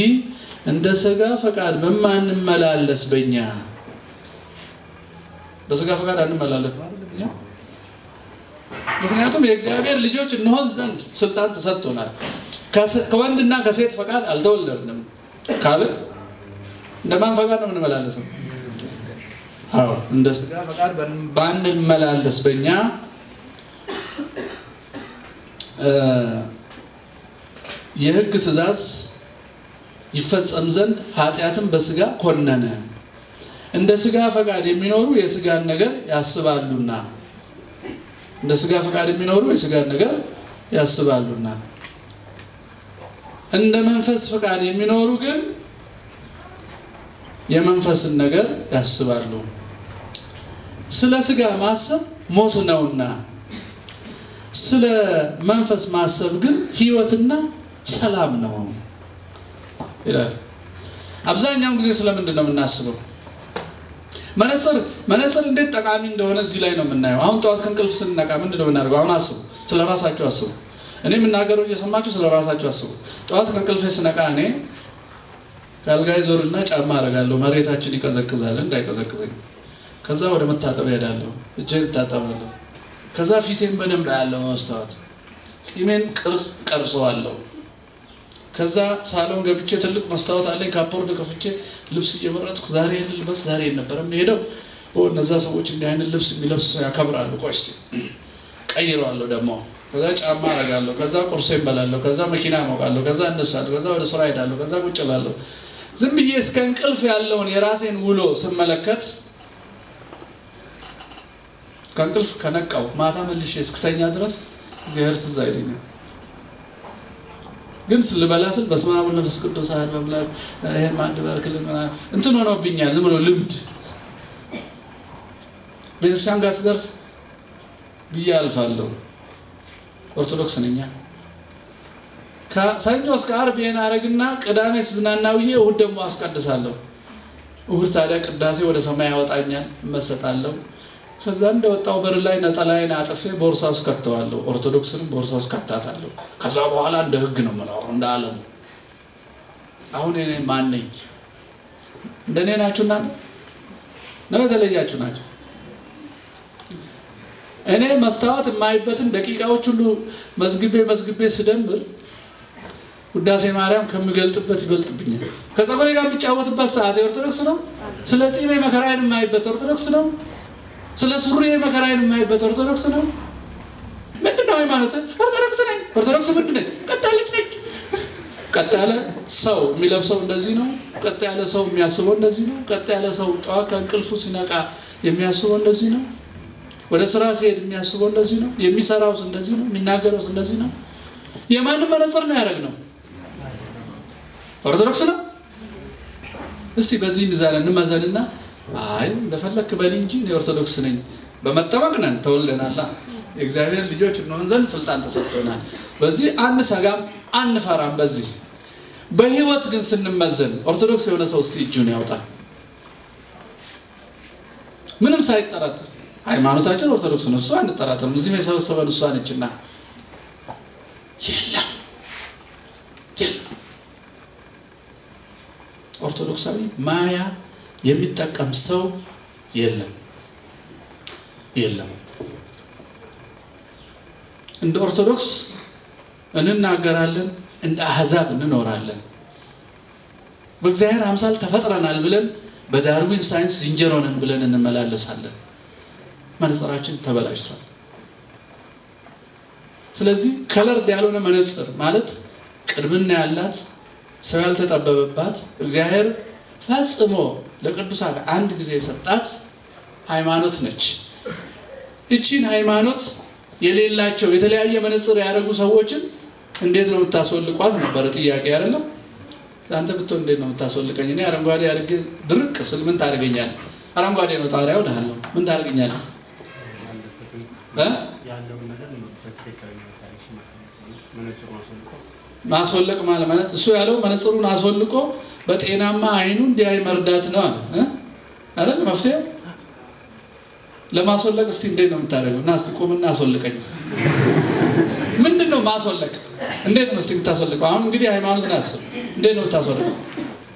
እንደ ስጋ ፈቃድ በማንመላለስ በኛ በስጋ ፈቃድ አንመላለስ ምክንያቱም የእግዚአብሔር ልጆች እንሆን ዘንድ ስልጣን ተሰጥቶናል። ከወንድና ከሴት ፈቃድ አልተወለድንም ካልን እንደማን ፈቃድ ነው የምንመላለሰው? አዎ እንደ ስጋ ፈቃድ ባንመላለስ በእኛ የሕግ ትእዛዝ ይፈጸም ዘንድ ኃጢአትን በስጋ ኮነነ። እንደ ስጋ ፈቃድ የሚኖሩ የስጋን ነገር ያስባሉና እንደ ስጋ ፈቃድ የሚኖሩ የስጋን ነገር ያስባሉና እንደ መንፈስ ፈቃድ የሚኖሩ ግን የመንፈስን ነገር ያስባሉ። ስለ ስጋ ማሰብ ሞት ነውና ስለ መንፈስ ማሰብ ግን ሕይወትና ሰላም ነው ይላል። አብዛኛውን ጊዜ ስለምንድን ነው የምናስበው? መነጽር መነጽር እንዴት ጠቃሚ እንደሆነ እዚህ ላይ ነው የምናየው። አሁን ጠዋት ከእንቅልፍ ስንነቃ ምንድን ነው የምናደርገው? አሁን አስቡ፣ ስለ ራሳችሁ አስቡ። እኔ የምናገረው እየሰማችሁ ስለ ራሳችሁ አስቡ። ጠዋት ከእንቅልፌ ስነቃ እኔ ከአልጋዬ ዞርና ጫማ አደርጋለሁ። መሬታችን ይቀዘቅዛል እንዳይቀዘቅዘኝ። ከዛ ወደ መታጠብ እሄዳለሁ፣ እጄን እታጠባለሁ። ከዛ ፊቴን በደንብ ያለው መስታወት፣ ጺሜን ቅርጽ ቀርጸዋለሁ። ከዛ ሳሎን ገብቼ ትልቅ መስታወት አለኝ። ካፖርድ ከፍቼ ልብስ እየመረጥኩ ዛሬ ልበስ ዛሬ ነበረ የምሄደው። እነዛ ሰዎች እንዲህ አይነት ልብስ የሚለብስ ሰው ያከብራሉ። ቆይ እስኪ ቀይረዋለሁ ደግሞ። ከዛ ጫማ አረጋለሁ። ከዛ ቁርሴን በላለሁ። ከዛ መኪና አሞቃለሁ። ከዛ እነሳለሁ። ከዛ ወደ ስራ ሄዳለሁ። ከዛ ቁጭ እላለሁ። ዝም ብዬ እስከ እንቅልፍ ያለውን የራሴን ውሎ ስመለከት ከእንቅልፍ ከነቃው ማታ መልሼ እስክተኛ ድረስ እግዚአብሔር ትዝ አይለኝም። ግን ልበላ ስል በስመ አብ ወመንፈስ ቅዱስ አሐዱ አምላክ ይሄን ማዕድ ባርክልን ምናምን እንትን ሆኖብኛል። ዝም ብሎ ልምድ ቤተክርስቲያን ጋር ስደርስ ብዬ አልፋለሁ። ኦርቶዶክስ ነኛ። ከሰኞ እስከ ዓርብ ይሄን አረግና ቅዳሜ ስዝናና ውዬ እሑድ ደግሞ አስቀድሳለሁ። እሑድ ታዲያ ቅዳሴ ወደ ሰማይ ያወጣኛል፣ እመሰጣለሁ። ከዛ እንደወጣው በር ላይ ነጠላዬን አጥፌ ቦርሳ ውስጥ ከተዋለሁ። ኦርቶዶክስንም ቦርሳ ውስጥ ከታታለሁ። ከዛ በኋላ እንደ ሕግ ነው የምኖረው እንደ ዓለሙ። አሁን እኔ ማን ነኝ? እንደኔ ናችሁ እናንተ ነው የተለያችሁ ናቸው? እኔ መስታወት የማይበትን ደቂቃዎች ሁሉ መዝግቤ መዝግቤ ስደምር ውዳሴ ማርያም ከምገልጥበት ይበልጥብኛል። ከፀጉሬ ጋር የሚጫወትበት ሰዓት የኦርቶዶክስ ነው። ስለ ጺሜ መከራዬን የማይበት ኦርቶዶክስ ነው። ስለ ሱሪ መከራዬን የማይበት ኦርቶዶክስ ነው። ምንድን ነው ሃይማኖት? ኦርቶዶክስ ነኝ። ኦርቶዶክስ ምንድን ነኝ? ቀጥ ነኝ። ቀጥ ያለ ሰው የሚለብሰው እንደዚህ ነው። ቀጥ ያለ ሰው የሚያስበው እንደዚህ ነው። ቀጥ ያለ ሰው ጠዋት ከእንቅልፉ ሲነቃ የሚያስበው እንደዚህ ነው። ወደ ስራ ሲሄድ የሚያስበው እንደዚህ ነው። የሚሰራውስ እንደዚህ ነው። የሚናገረውስ እንደዚህ ነው። የማንም መነጽር ነው ያደረግነው? ኦርቶዶክስ ነው። እስቲ በዚህ ሚዛን እንመዘንና አይ እንደፈለክ በል እንጂ እኔ ኦርቶዶክስ ነኝ። በመጠመቅ ነን ተወልደናላ። የእግዚአብሔር ልጆች እንሆን ዘንድ ስልጣን ተሰጥቶናል። በዚህ አንሰጋም፣ አንፈራም። በዚህ በህይወት ግን ስንመዘን ኦርቶዶክስ የሆነ ሰው እስቲ እጁን ያውጣል። ምንም ሳይጠራጠር ሃይማኖታችን ኦርቶዶክስ ነው፣ እሱ አንጠራጠርም። እዚህም የሰበሰበን እሷ ነችና የለም የለም ኦርቶዶክሳዊ ማያ የሚጠቀም ሰው የለም የለም። እንደ ኦርቶዶክስ እንናገራለን፣ እንደ አህዛብ እንኖራለን። በእግዚአብሔር አምሳል ተፈጥረናል ብለን በዳርዊን ሳይንስ ዝንጀሮ ነን ብለን እንመላለሳለን። መነጽራችን ተበላሽቷል። ስለዚህ colored ያልሆነ መነጽር ማለት ቅድምና ያላት ሰው ያልተጠበበባት እግዚአብሔር ፈጽሞ ለቅዱሳን አንድ ጊዜ የሰጣት ሃይማኖት ነች። እቺን ሃይማኖት የሌላቸው የተለያየ መነጽር ያደረጉ ሰዎችን እንዴት ነው የምታስወልቋት? ነበረ ጥያቄ አይደለም። አንተ ብትሆን እንዴት ነው የምታስወልቀኝ? እኔ አረንጓዴ አድርጌ ድርቅ ስል ምን ታደርገኛለህ? አረንጓዴ ነው ጣሪያው እልሃለሁ። ምን ታደርገኛለህ? ማስወለቅ ማለት እሱ ያለው መነጽሩን አስወልቆ በጤናማ አይኑ እንዲያይ መርዳት ነው አለ አይደል? መፍትሄው ለማስወለቅ እስቲ እንዴት ነው የምታደርገው? እና እስቲ ቁምና አስወልቀኝ። ምንድን ነው ማስወለቅ? እንዴት ነው እስቲ የምታስወልቀው? አሁን እንግዲህ ሃይማኖትን አስብ። እንዴት ነው የምታስወልቀው?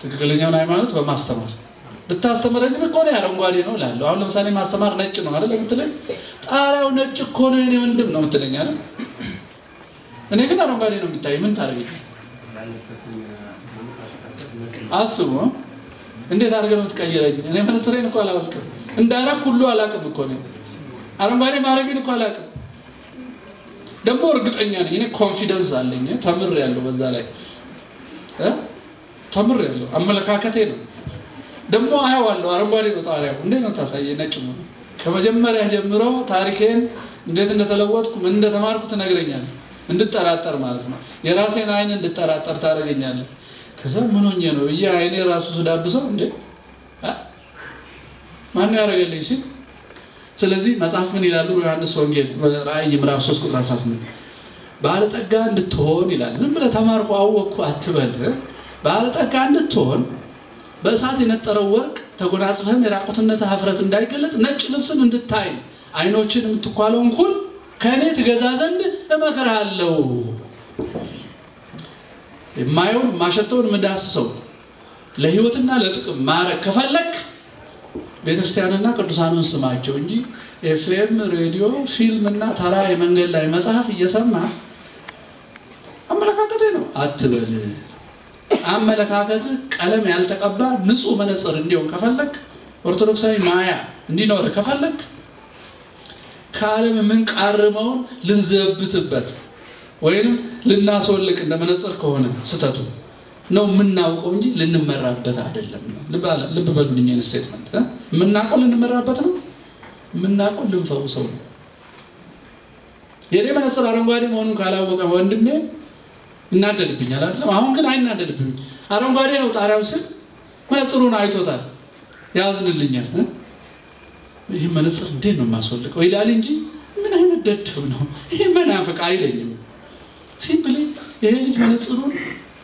ትክክለኛውን ሃይማኖት በማስተማር ብታስተምረኝ እኮ ነው አረንጓዴ ነው እላለሁ። አሁን ለምሳሌ ማስተማር ነጭ ነው አይደል የምትለኝ? ጣሪያው ነጭ እኮ ነው የኔ ወንድም ነው የምትለኝ አይደል? እኔ ግን አረንጓዴ ነው የሚታይ። ምን ታደርገኝ? አስቡ። እንዴት አድርገህ ነው የምትቀይረኝ? እኔ መነጽሬን እኮ አላወልቅም። እንዳረግ ሁሉ አላውቅም እኮ ነው። አረንጓዴ ማድረግን እኮ አላውቅም። ደግሞ እርግጠኛ ነኝ እኔ confidence አለኝ። ተምር ያለው በዛ ላይ ተምር ያለው አመለካከቴ ነው። ደግሞ አየዋለሁ። አረንጓዴ ነው ጣሪያው። እንዴት ነው ታሳየ? ነጭ ነው። ከመጀመሪያ ጀምሮ ታሪኬን እንዴት እንደተለወጥኩ ምን እንደተማርኩ ትነግረኛለህ። እንድጠራጠር ማለት ነው። የራሴን አይን እንድጠራጠር ታደርገኛለህ። ከዛ ምን ሆኜ ነው ብዬ አይኔ ራሱ ስዳብሰው እንዴ ማን ያደረገልኝ ሲል ስለዚህ መጽሐፍ ምን ይላሉ? በዮሐንስ ወንጌል ራእይ ምዕራፍ 3 ቁጥር 18 ባለጠጋ እንድትሆን ይላል። ዝም ብለህ ተማርኩ አወቅኩ አትበል። ባለጠጋ እንድትሆን በእሳት የነጠረው ወርቅ ተጎናጽፈህም የራቁትነት ሀፍረት እንዳይገለጥ ነጭ ልብስን እንድታይ አይኖችን የምትኳለውን ኩል ከእኔ ትገዛ ዘንድ እመክርሃለሁ። የማየውን የማሸተውን የምዳስሰው ለሕይወትና ለጥቅም ማድረግ ከፈለግ ቤተክርስቲያንና ቅዱሳኑን ስማቸው እንጂ ኤፍኤም፣ ሬዲዮ፣ ፊልም እና ተራ የመንገድ ላይ መጽሐፍ እየሰማ አመለካከቴ ነው አትበል። አመለካከት ቀለም ያልተቀባ ንጹህ መነጽር እንዲሆን ከፈለግ ኦርቶዶክሳዊ ማያ እንዲኖር ከፈለግ ከዓለም የምንቃርመውን ልንዘብትበት ወይንም ልናስወልቅ እንደ መነጽር ከሆነ ስህተቱ ነው የምናውቀው እንጂ ልንመራበት አይደለም። ልብ በሉልኝ statement የምናውቀው ልንመራበት ነው። የምናውቀው ልንፈውሰው ነው። የኔ መነጽር አረንጓዴ መሆኑን ካላወቀ ወንድሜ ይናደድብኛል አይደለም። አሁን ግን አይናደድብኝም። አረንጓዴ ነው ጣሪያው ስል መነጽሩን አይቶታል፣ ያዝንልኛል። ይህ መነጽር እንዴት ነው የማስወልቀው ይላል እንጂ ምን አይነት ደደብ ነው ይህ መናፍቅ አይለኝም። ሲምፕሊ ይሄ ልጅ መነጽሩን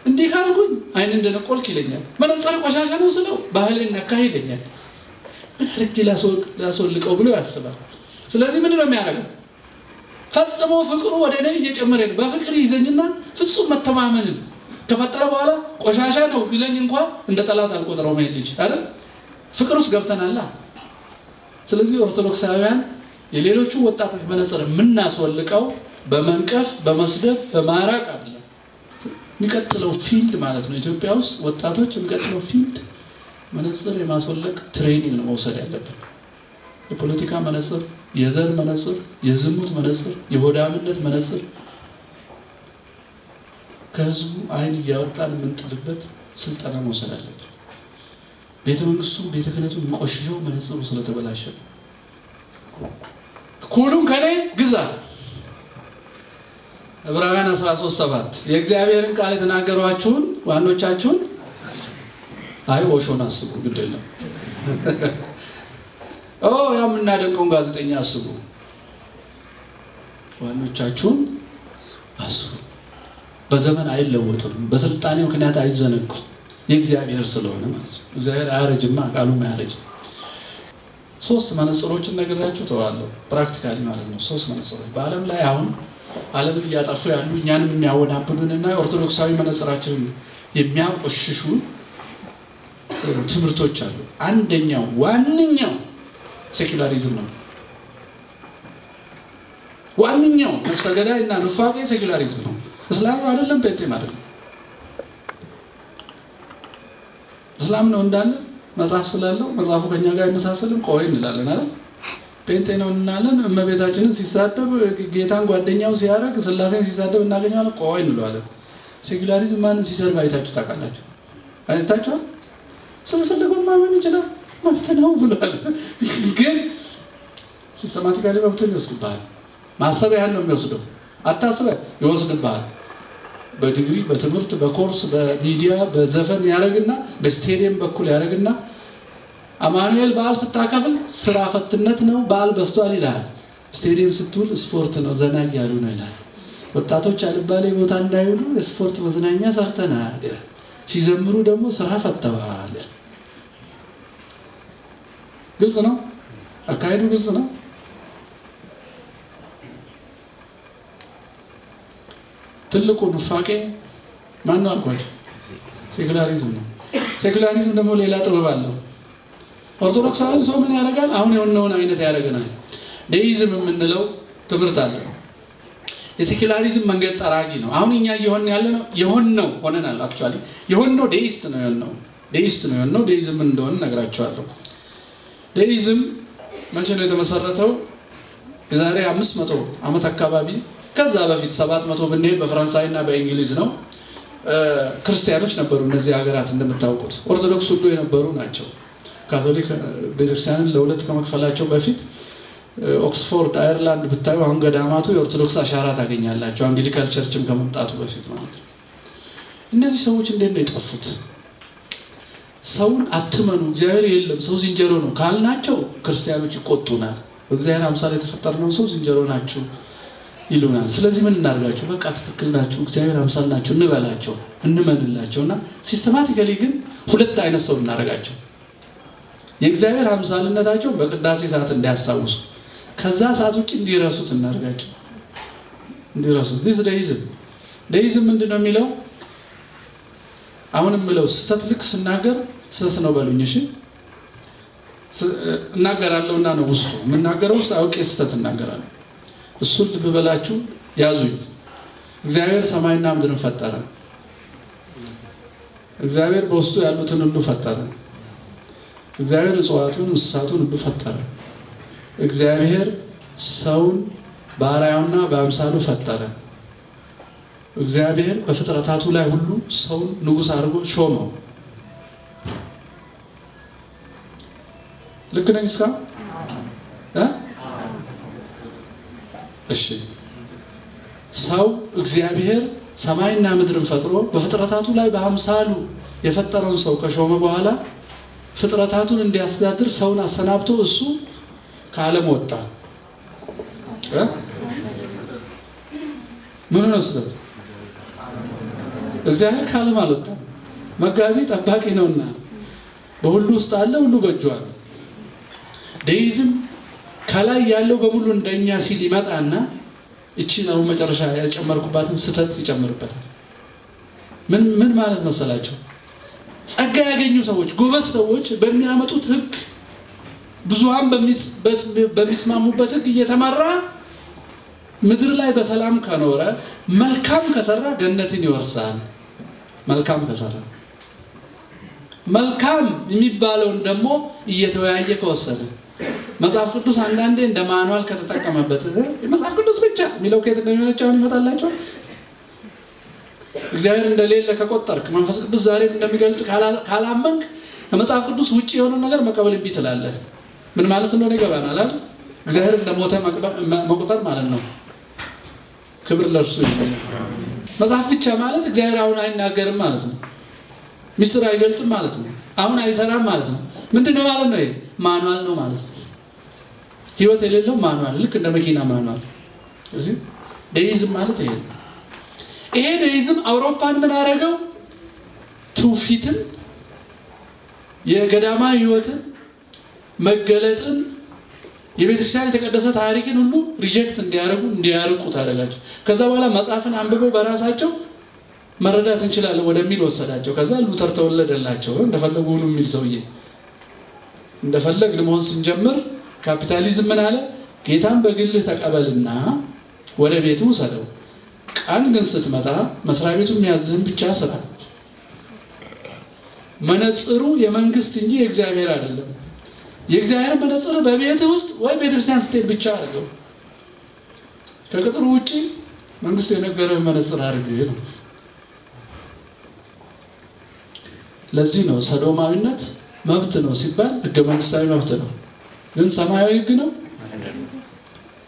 እንዲህ ካልኩኝ አይን እንደነቆልክ ይለኛል። መነጽር ቆሻሻ ነው ስለው ባህልን ነካ ይለኛል። ምን አድርጌ ላስወልቀው ብሎ ያስባል። ስለዚህ ምንድን ነው የሚያደርገው? ፈጽሞ ፍቅሩ ወደ እኔ እየጨመረ ነው። በፍቅር ይዘኝና ፍጹም መተማመንን ከፈጠረ በኋላ ቆሻሻ ነው ቢለኝ እንኳ እንደ ጠላት አልቆጥረው መሄድ ልጅ አይደል? ፍቅር ውስጥ ገብተናላ። ስለዚህ ኦርቶዶክሳውያን የሌሎቹ ወጣቶች መነጽር የምናስወልቀው በመንቀፍ በመስደብ በማራቅ አይደለም። የሚቀጥለው field ማለት ነው ኢትዮጵያ ውስጥ ወጣቶች የሚቀጥለው field መነጽር የማስወለቅ training ነው መውሰድ ያለብን። የፖለቲካ መነጽር፣ የዘር መነጽር፣ የዝሙት መነጽር፣ የሆዳምነት መነጽር ከህዝቡ አይን እያወጣን የምንጥልበት ስልጠና መውሰድ አለብን። ቤተ መንግስቱ ቤተ ክህነቱ የሚቆሽሸው መነጽሩ ስለተበላሸ ኩሉም ከኔ ግዛ። ዕብራውያን 13 ሰባት የእግዚአብሔርን ቃል የተናገሯችሁን ዋኖቻችሁን? አይ ኦሾን አስቡ፣ ግድ የለም ያ የምናደንቀውን ጋዜጠኛ አስቡ፣ ዋኖቻችሁን አስቡ። በዘመን አይለወጥም፣ በስልጣኔ ምክንያት አይዘነጉም። የእግዚአብሔር ስለሆነ ማለት ነው። እግዚአብሔር አያረጅማ፣ ቃሉም አያረጅም። ሶስት መነጽሮችን ነግራችሁ ተዋለሁ፣ practically ማለት ነው። ሶስት መነጽሮች በዓለም ላይ አሁን ዓለምን እያጠፉ ያሉ እኛንም የሚያወናብዱንና ኦርቶዶክሳዊ መነጽራችንን የሚያቆሽሹ ትምህርቶች አሉ። አንደኛው ዋነኛው secularism ነው። ዋነኛው ነፍሰ ገዳይ እና ኑፋቄ secularism ነው። እስላም አይደለም፣ ጴንጤም አይደለም። እስላም ነው እንዳለ መጽሐፍ ስላለው መጽሐፉ ከኛ ጋር አይመሳሰልም። ቆይ እንላለን አይደል? ጴንጤ ነው እንላለን። እመቤታችንን ሲሳደብ ጌታን ጓደኛው ሲያደርግ ስላሴን ሲሳደብ እናገኘዋለን። ቆይ እንለዋለን። secularism ማንን ሲሰድብ አይታችሁ ታውቃላችሁ? አይታችኋል? ስንፈልገው ማመን ይችላል ማለት ነው ብሏል። ግን systematically መብትን ይወስድብሃል። ማሰብ ነው የሚወስደው። አታስበ ይወስድብሃል። በዲግሪ በትምህርት በኮርስ በሚዲያ በዘፈን ያደርግና በስቴዲየም በኩል ያደርግና አማኑኤል በዓል ስታከፍል ስራ ፈትነት ነው በዓል በዝቷል ይልሃል። ስቴዲየም ስትውል ስፖርት ነው ዘና እያሉ ነው ይላል። ወጣቶች አልባሌ ቦታ እንዳይውሉ የስፖርት መዝናኛ ሰርተናል። ሲዘምሩ ደግሞ ስራ ፈተዋል። ግልጽ ነው፣ አካሄዱ ግልጽ ነው። ትልቁ ኑፋቄ ማን ነው አልኳቸው? ሴኩላሪዝም ነው። ሴኩላሪዝም ደግሞ ሌላ ጥበብ አለው። ኦርቶዶክሳዊ ሰው ምን ያደርጋል? አሁን የሆነውን አይነት ያደርገናል። deism የምንለው ትምህርት አለ። የ secularism መንገድ ጠራጊ ነው። አሁን እኛ እየሆን ያለ ነው የሆንነው ሆነናል። actually የሆንነው deist ነው የሆንነው deist ነው የሆንነው። deism ምን እንደሆነ እነግራቸዋለሁ። deism መቼ ነው የተመሰረተው? የዛሬ አምስት መቶ ዓመት አካባቢ ከዛ በፊት ሰባት መቶ ብንሄድ በፈረንሳይ እና በእንግሊዝ ነው። ክርስቲያኖች ነበሩ እነዚህ ሀገራት እንደምታውቁት፣ ኦርቶዶክስ ሁሉ የነበሩ ናቸው። ካቶሊክ ቤተክርስቲያንን ለሁለት ከመክፈላቸው በፊት ኦክስፎርድ አየርላንድ ብታዩ አሁን ገዳማቱ የኦርቶዶክስ አሻራ ታገኛላቸው፣ Anglican church ም ከመምጣቱ በፊት ማለት ነው። እነዚህ ሰዎች እንዴት ነው የጠፉት? ሰውን አትመኑ፣ እግዚአብሔር የለም፣ ሰው ዝንጀሮ ነው ካልናቸው ክርስቲያኖች ይቆጡናል። በእግዚአብሔር አምሳል የተፈጠርነው ሰው ዝንጀሮ ናችሁ ይሉናል። ስለዚህ ምን እናድርጋቸው? በቃ ትክክል ናችሁ፣ እግዚአብሔር አምሳል ናቸው እንበላቸው፣ እንመንላቸው እና systematically ግን ሁለት አይነት ሰው እናደርጋቸው። የእግዚአብሔር አምሳልነታቸው በቅዳሴ ሰዓት እንዲያስታውሱ፣ ከዛ ሰዓት ውጭ እንዲረሱት እናደርጋቸው። እንዲረሱት deis deism deism ምንድን የሚለው? አሁን የምለው ስህተት ልክ ስናገር ስህተት ነው በሉኝ እሺ እናገራለሁና ነው ውስጡ የምናገረው አውቄ ስህተት እናገራለሁ። እሱን ልብ በላችሁ ያዙኝ። እግዚአብሔር ሰማይና ምድርን ፈጠረ። እግዚአብሔር በውስጡ ያሉትን ሁሉ ፈጠረ። እግዚአብሔር እጽዋቱን፣ እንስሳቱን ሁሉ ፈጠረ። እግዚአብሔር ሰውን በአርአያውና በአምሳሉ ፈጠረ። እግዚአብሔር በፍጥረታቱ ላይ ሁሉ ሰውን ንጉሥ አድርጎ ሾመው። ልክ ነኝ እስካሁን እ እሺ ሰው እግዚአብሔር ሰማይና ምድርን ፈጥሮ በፍጥረታቱ ላይ በአምሳሉ የፈጠረውን ሰው ከሾመ በኋላ ፍጥረታቱን እንዲያስተዳድር ሰውን አሰናብቶ እሱ ከዓለም ወጣ። ምን ነው ስህተት? እግዚአብሔር ከዓለም አልወጣም። መጋቢ ጠባቂ ነውና በሁሉ ውስጥ አለ፣ ሁሉ በእጁ አለ። ደይዝም ከላይ ያለው በሙሉ እንደኛ ሲል ይመጣና እቺን አሁን መጨረሻ ያጨመርኩባትን ስህተት ይጨምርበታል። ምን ምን ማለት መሰላቸው? ጸጋ ያገኙ ሰዎች፣ ጎበዝ ሰዎች በሚያመጡት ሕግ ብዙሃን በሚስማሙበት ሕግ እየተመራ ምድር ላይ በሰላም ከኖረ መልካም ከሰራ ገነትን ይወርሳል። መልካም ከሰራ መልካም የሚባለውን ደግሞ እየተወያየ ከወሰደ መጽሐፍ ቅዱስ አንዳንዴ እንደ manual ከተጠቀመበት የመጽሐፍ ቅዱስ ብቻ የሚለው ከየት እንደሚመነጭ ይመጣላቸው። እግዚአብሔር እንደሌለ ከቆጠርክ መንፈስ ቅዱስ ዛሬም እንደሚገልጥ ካላመንክ ከመጽሐፍ ቅዱስ ውጭ የሆነውን ነገር መቀበል እምቢ ትላለህ። ምን ማለት እንደሆነ ይገባናል አይደል? እግዚአብሔር እንደሞተ መቁጠር ማለት ነው። ክብር ለእርሱ መጽሐፍ ብቻ ማለት እግዚአብሔር አሁን አይናገርም ማለት ነው። ሚስጥር አይገልጥም ማለት ነው። አሁን አይሰራም ማለት ነው። ምንድን ነው ማለት ነው? ይሄ manual ነው ማለት ነው። ህይወት የሌለው manual፣ ልክ እንደ መኪና manual። እዚህ deism ማለት ይሄ ይሄ deism አውሮፓን ምን አደረገው? ትውፊትን፣ የገዳማ ህይወትን፣ መገለጥን፣ የቤተክርስቲያን የተቀደሰ ታሪክን ሁሉ ሪጀክት እንዲያደርጉ እንዲያርቁ ታደረጋቸው። ከዛ በኋላ መጽሐፍን አንብበው በራሳቸው መረዳት እንችላለን ወደሚል ወሰዳቸው። ከዛ ሉተር ተወለደላቸው። እንደፈለጉ ሁኑ የሚል ሰውዬ እንደፈለግ ለመሆን ስንጀምር ካፒታሊዝም ምን አለ? ጌታን በግልህ ተቀበልና ወደ ቤቱ ውሰደው። ቀን ግን ስትመጣ መስሪያ ቤቱ የሚያዝህን ብቻ ስራ። መነጽሩ የመንግስት እንጂ የእግዚአብሔር አይደለም። የእግዚአብሔር መነጽር በቤት ውስጥ ወይ ቤተክርስቲያን ስትሄድ ብቻ አድርገው። ከቅጥሩ ውጭ መንግስት የነገረህ መነጽር አድርግ ነው። ለዚህ ነው ሰዶማዊነት መብት ነው ሲባል ህገ መንግስታዊ መብት ነው። ግን ሰማያዊ ህግ ነው።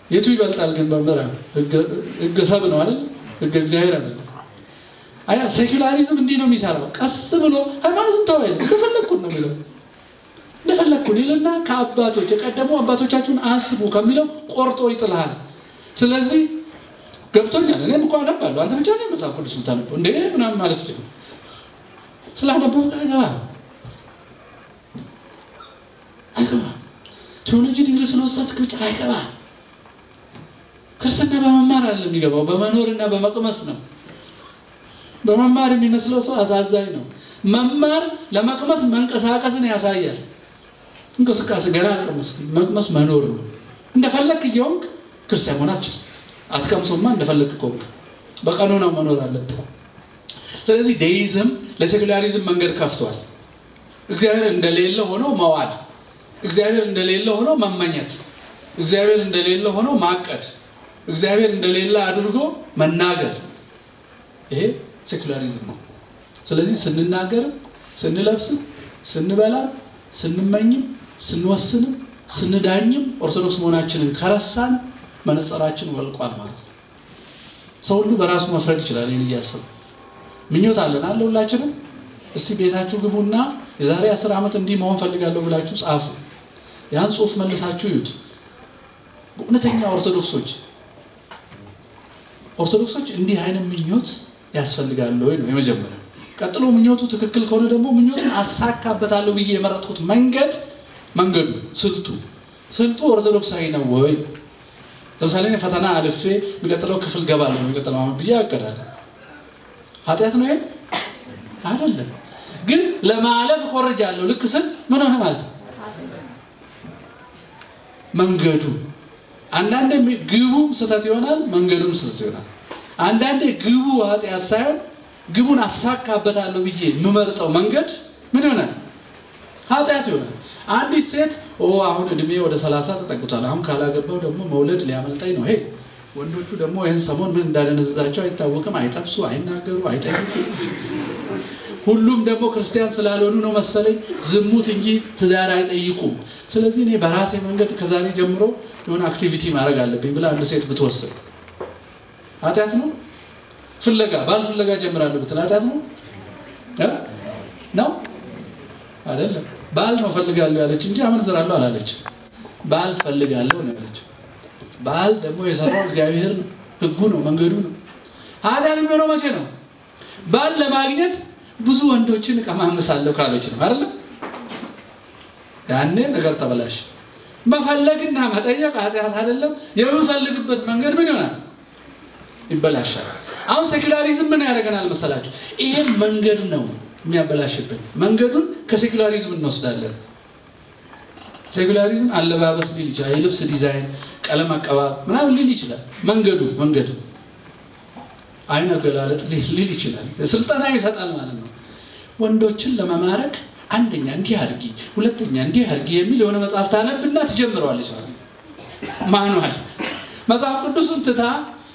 የቱ ይበልጣል? ግን በምራ ህገ ሰብ ነው አይደል? ህገ እግዚአብሔር አይደለም። አያ ሴኩላሪዝም እንዲህ ነው የሚሰራው። ቀስ ብሎ ሃይማኖትን ተው አይልም። እንደፈለግኩን ነው የሚለው እንደፈለግኩን ይልና ከአባቶች የቀደሙ አባቶቻችሁን አስቡ ከሚለው ቆርጦ ይጥልሃል። ስለዚህ ገብቶኛል። እኔም እኮ አነባለሁ። አንተ ብቻ ነው መጽሐፍ ቅዱስ የምታነበው እንደ ምናምን ማለት ይችላል። ስላነበብክ አይገባ አይገባ ቴዎሎጂ ዲግሪ ስለወሰድክ ብቻ አይገባ። ክርስትና በመማር አይደለም የሚገባው፣ በመኖርና በመቅመስ ነው። በመማር የሚመስለው ሰው አሳዛኝ ነው። መማር ለመቅመስ መንቀሳቀስን ያሳያል። እንቅስቃሴ ገና አልቀመስክም። መቅመስ መኖር ነው። እንደፈለክ እየሆንክ ክርስቲያን አትችልም። አትቀምሶማ እንደፈለክ ከሆንክ በቀኖና መኖር አለብህ። ስለዚህ ዴይዝም ለሴኩላሪዝም መንገድ ከፍቷል። እግዚአብሔር እንደሌለ ሆኖ መዋል፣ እግዚአብሔር እንደሌለ ሆኖ መመኘት፣ እግዚአብሔር እንደሌለ ሆኖ ማቀድ፣ እግዚአብሔር እንደሌለ አድርጎ መናገር፣ ይሄ ሴኩላሪዝም ነው። ስለዚህ ስንናገርም፣ ስንለብስም፣ ስንበላም፣ ስንመኝም፣ ስንወስንም፣ ስንዳኝም ኦርቶዶክስ መሆናችንን ከረሳን መነጽራችን ወልቋል ማለት ነው። ሰው ሁሉ በራሱ መፍረድ ይችላል። ይህን እያሰቡ ምኞት አለን አለ ሁላችንም። እስቲ ቤታችሁ ግቡና የዛሬ አስር ዓመት እንዲህ መሆን ፈልጋለሁ ብላችሁ ጻፉ። ያን ጽሁፍ መልሳችሁ ይዩት። እውነተኛ ኦርቶዶክሶች ኦርቶዶክሶች እንዲህ አይነት ምኞት ያስፈልጋል ወይ ነው የመጀመሪያ። ቀጥሎ ምኞቱ ትክክል ከሆነ ደግሞ ምኞቱን አሳካበታለሁ ብዬ የመረጥኩት መንገድ መንገዱ ስልቱ ስልቱ ኦርቶዶክሳዊ ነው ወይ? ለምሳሌ ፈተና አልፌ የሚቀጥለው ክፍል ገባለሁ የሚቀጥለው ዓመት ብዬ አቅዳለሁ። ኃጢአት ነው? አይደለም። ግን ለማለፍ እኮርጃለሁ ልክ ስል ምን ሆነ ማለት ነው? መንገዱ አንዳንዴ ግቡም ስህተት ይሆናል፣ መንገዱም ስህተት ይሆናል። አንዳንዴ ግቡ ኃጢአት ሳይሆን ግቡን አሳካበታለሁ ብዬ የምመርጠው መንገድ ምን ይሆናል? ኃጢአት ይሆናል። አንዲት ሴት አሁን እድሜ ወደ ሰላሳ ተጠግቷል፣ አሁን ካላገባው ደግሞ መውለድ ሊያመልጠኝ ነው። ሄ ወንዶቹ ደግሞ ይህን ሰሞን ምን እንዳደነዘዛቸው አይታወቅም። አይጠብሱ፣ አይናገሩ፣ አይጠይቁ። ሁሉም ደግሞ ክርስቲያን ስላልሆኑ ነው መሰለኝ ዝሙት እንጂ ትዳር አይጠይቁም። ስለዚህ እኔ በራሴ መንገድ ከዛሬ ጀምሮ የሆነ አክቲቪቲ ማድረግ አለብኝ ብላ አንድ ሴት ብትወስድ ኃጢአት ነው? ፍለጋ ባል ፍለጋ ጀምራለሁ ብትል ኃጢአት ነው ነው አይደለም። ባል ነው ፈልጋለሁ ያለች እንጂ አመንዝራለሁ አላለች። ባል ፈልጋለሁ ነው ያለችው። ባል ደግሞ የሰራው እግዚአብሔር ሕጉ ነው፣ መንገዱ ነው። ኃጢአት የሚሆነው መቼ ነው? ባል ለማግኘት ብዙ ወንዶችን እቀማምሳለሁ ካለች ነው አይደለም። ያኔ ነገር ተበላሽ። መፈለግና መጠየቅ ኃጢአት አይደለም። የምንፈልግበት መንገድ ምን ይሆናል? ይበላሻል። አሁን secularism ምን ያደርገናል መሰላችሁ? ይሄ መንገድ ነው የሚያበላሽብን። መንገዱን ከ secularism እንወስዳለን። secularism አለባበስ ሊል ይችላል፣ የልብስ ዲዛይን፣ ቀለም አቀባብ ምናምን ሊል ይችላል። መንገዱ መንገዱ አይን አገላለጥ ሊል ይችላል። ስልጠና ይሰጣል ማለት ነው። ወንዶችን ለመማረክ አንደኛ እንዲህ አድርጊ፣ ሁለተኛ እንዲህ አድርጊ የሚል የሆነ መጽሐፍ ታነብና ትጀምረዋለች ማለት manual መጽሐፍ ቅዱስን ትታ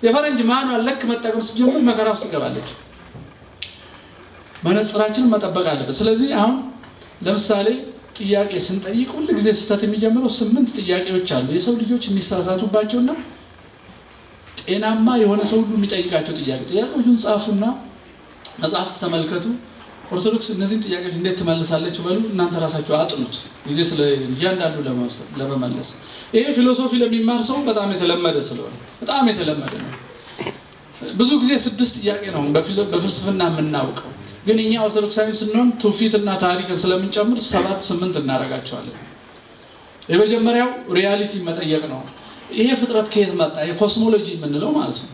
የፈረንጅ manual ለክ መጠቀም ስትጀምር መከራ ውስጥ ትገባለች። መነጽራችንን መጠበቅ አለበት። ስለዚህ አሁን ለምሳሌ ጥያቄ ስንጠይቅ ሁል ጊዜ ስህተት የሚጀምረው ስምንት ጥያቄዎች አሉ የሰው ልጆች የሚሳሳቱባቸውና ጤናማ የሆነ ሰው ሁሉ የሚጠይቃቸው ጥያቄ ጥያቄዎቹን ጻፉና መጽሐፍት ተመልከቱ። ኦርቶዶክስ እነዚህን ጥያቄዎች እንዴት ትመልሳለች በሉ እናንተ ራሳቸው አጥኑት፣ ጊዜ ስለ እያንዳንዱ ለመመለስ። ይሄ ፊሎሶፊ ለሚማር ሰው በጣም የተለመደ ስለሆነ በጣም የተለመደ ነው። ብዙ ጊዜ ስድስት ጥያቄ ነው በፍልስፍና የምናውቀው፣ ግን እኛ ኦርቶዶክሳዊ ስንሆን ትውፊትና ታሪክን ስለምንጨምር ሰባት ስምንት እናደርጋቸዋለን። የመጀመሪያው reality መጠየቅ ነው። ይሄ ፍጥረት ከየት መጣ? የ cosmology የምንለው ማለት ነው።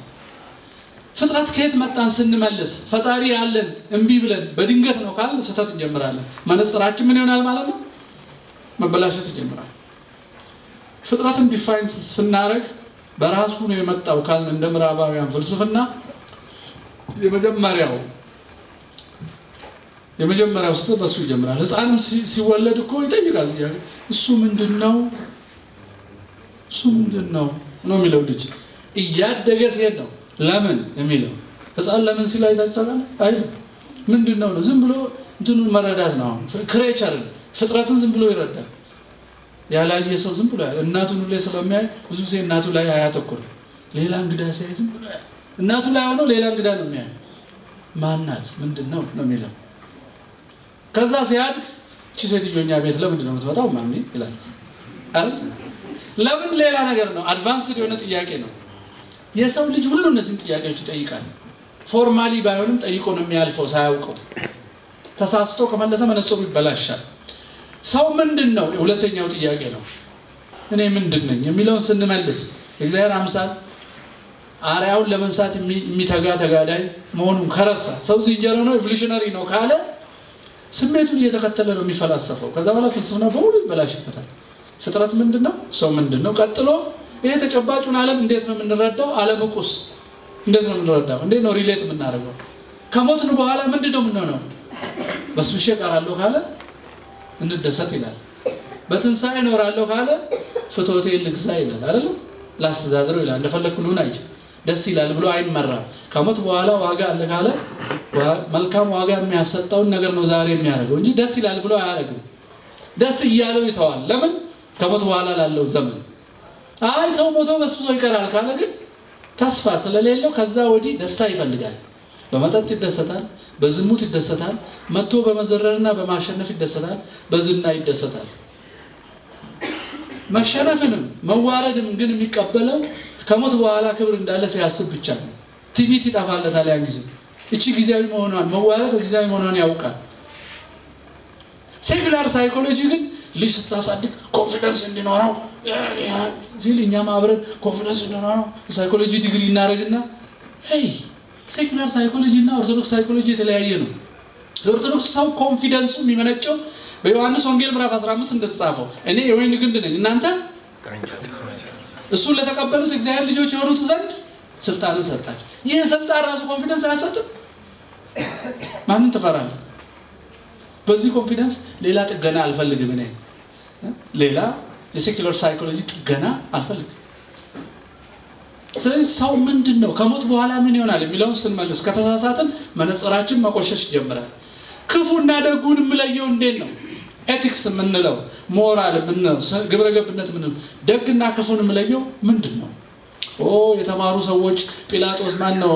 ፍጥረት ከየት መጣን ስንመልስ ፈጣሪ ያለን እምቢ ብለን በድንገት ነው ካል ስህተት እንጀምራለን። መነጽራችን ምን ይሆናል ማለት ነው? መበላሸት ይጀምራል። ፍጥረትን define ስናደርግ በራሱ ነው የመጣው ካልን እንደ ምዕራባውያን ፍልስፍና የመጀመሪያው የመጀመሪያው ስህተት በሱ ይጀምራል። ሕፃንም ሲወለድ እኮ ይጠይቃል እሱ ምንድን ነው እሱ ምንድን ነው ነው የሚለው ልጅ። እያደገ ሲሄድ ነው። ለምን የሚለው? ህፃን ለምን ሲል አይታችኋል? አይ ምንድን ነው ነው? ዝም ብሎ እንትኑን መረዳት ነው። አሁን። creature ፍጥረትን ዝም ብሎ ይረዳል። ያላየ ሰው ዝም ብሎ እናቱን ሁሌ ስለሚያይ ብዙ ጊዜ እናቱ ላይ አያተኩርም። ሌላ እንግዳ ሲያይ ዝም ብሎ እናቱ ላይ ሆነው ሌላ እንግዳ ነው የሚያይ። ማናት ምንድን ነው ነው የሚለው። ከዛ ሲያድግ እቺ ሴትዮ እኛ ቤት ለምንድን ነው የምትመጣው? mommy ይላል። አይደል? ለምን ሌላ ነገር ነው። advanced የሆነ ጥያቄ ነው። የሰው ልጅ ሁሉ እነዚህን ጥያቄዎች ይጠይቃል። formally ባይሆንም ጠይቆ ነው የሚያልፈው ሳያውቀው። ተሳስቶ ከመለሰ መነጽሩ ይበላሻል። ሰው ምንድን ነው ሁለተኛው ጥያቄ ነው። እኔ ምንድን ነኝ የሚለውን ስንመልስ የእግዚአብሔር አምሳል አርያውን ለመንሳት የሚተጋ ተጋዳይ መሆኑን ከረሳ ሰው ዝንጀሮ ነው evolutionary ነው ካለ ስሜቱን እየተከተለ ነው የሚፈላሰፈው። ከዛ በኋላ ፍልስፍና በሙሉ ይበላሽበታል። ፍጥረት ምንድን ነው? ሰው ምንድን ነው? ቀጥሎ ይሄ ተጨባጩን ዓለም እንዴት ነው የምንረዳው? ዓለም ቁስ እንዴት ነው የምንረዳው? እንዴት ነው relate የምናደርገው? ከሞትን በኋላ ምንድን ነው የምንሆነው? በስብሼ እቀራለሁ ካለ እንደሰት ይላል። በትንሣኤ እኖራለሁ ካለ ፍትወቴ ልግዛ ይላል። አይደለም ላስተዳድረው ይላል። እንደፈለግኩ ልሁን አይችል ደስ ይላል ብሎ አይመራም። ከሞት በኋላ ዋጋ አለ ካለ መልካም ዋጋ የሚያሰጠውን ነገር ነው ዛሬ የሚያደርገው እንጂ ደስ ይላል ብሎ አያደርግም። ደስ እያለው ይተዋል። ለምን? ከሞት በኋላ ላለው ዘመን። አይ ሰው ሞቶ በስብሶ ይቀራል ካለ ግን ተስፋ ስለሌለው ከዛ ወዲህ ደስታ ይፈልጋል። በመጠጥ ይደሰታል፣ በዝሙት ይደሰታል፣ መጥቶ በመዘረርና በማሸነፍ ይደሰታል፣ በዝና ይደሰታል። መሸነፍንም መዋረድም ግን የሚቀበለው ከሞት በኋላ ክብር እንዳለ ሲያስብ ብቻ ነው። ትዕቢት ይጠፋለታል። ያን ጊዜ እቺ ጊዜያዊ መሆኗን መዋረድ ጊዜያዊ መሆኗን ያውቃል። secular psychology ግን ልጅ ስታሳድግ confidence እንዲኖረው ሲል እኛም አብረን confidence እንዲኖረው ሳይኮሎጂ ዲግሪ እናደርግና ይ secular psychology እና ኦርቶዶክስ ሳይኮሎጂ የተለያየ ነው። የኦርቶዶክስ ሰው confidence ኡ የሚመነጨው በዮሐንስ ወንጌል ምዕራፍ 15 እንደተጻፈው እኔ የወይን ግንድ ነኝ፣ እናንተ እሱን ለተቀበሉት እግዚአብሔር ልጆች የሆኑት ዘንድ ስልጣንን ሰጣቸው። ይህ ስልጣን ራሱ confidence አያሰጥም? ማንን ትፈራለህ? በዚህ confidence ሌላ ጥገና አልፈልግም። እኔ ሌላ የ secular psychology ጥገና አልፈልግም። ስለዚህ ሰው ምንድን ነው ከሞት በኋላ ምን ይሆናል የሚለውን ስንመልስ ከተሳሳትን መነጽራችን መቆሸሽ ይጀምራል። ክፉና ደጉን የምለየው እንዴት ነው? ethics የምንለው ሞራል የምንለው ግብረ ገብነት የምንለው ደግና ክፉን የምለየው ምንድን ነው? ኦ የተማሩ ሰዎች ጲላጦስ ማን ነው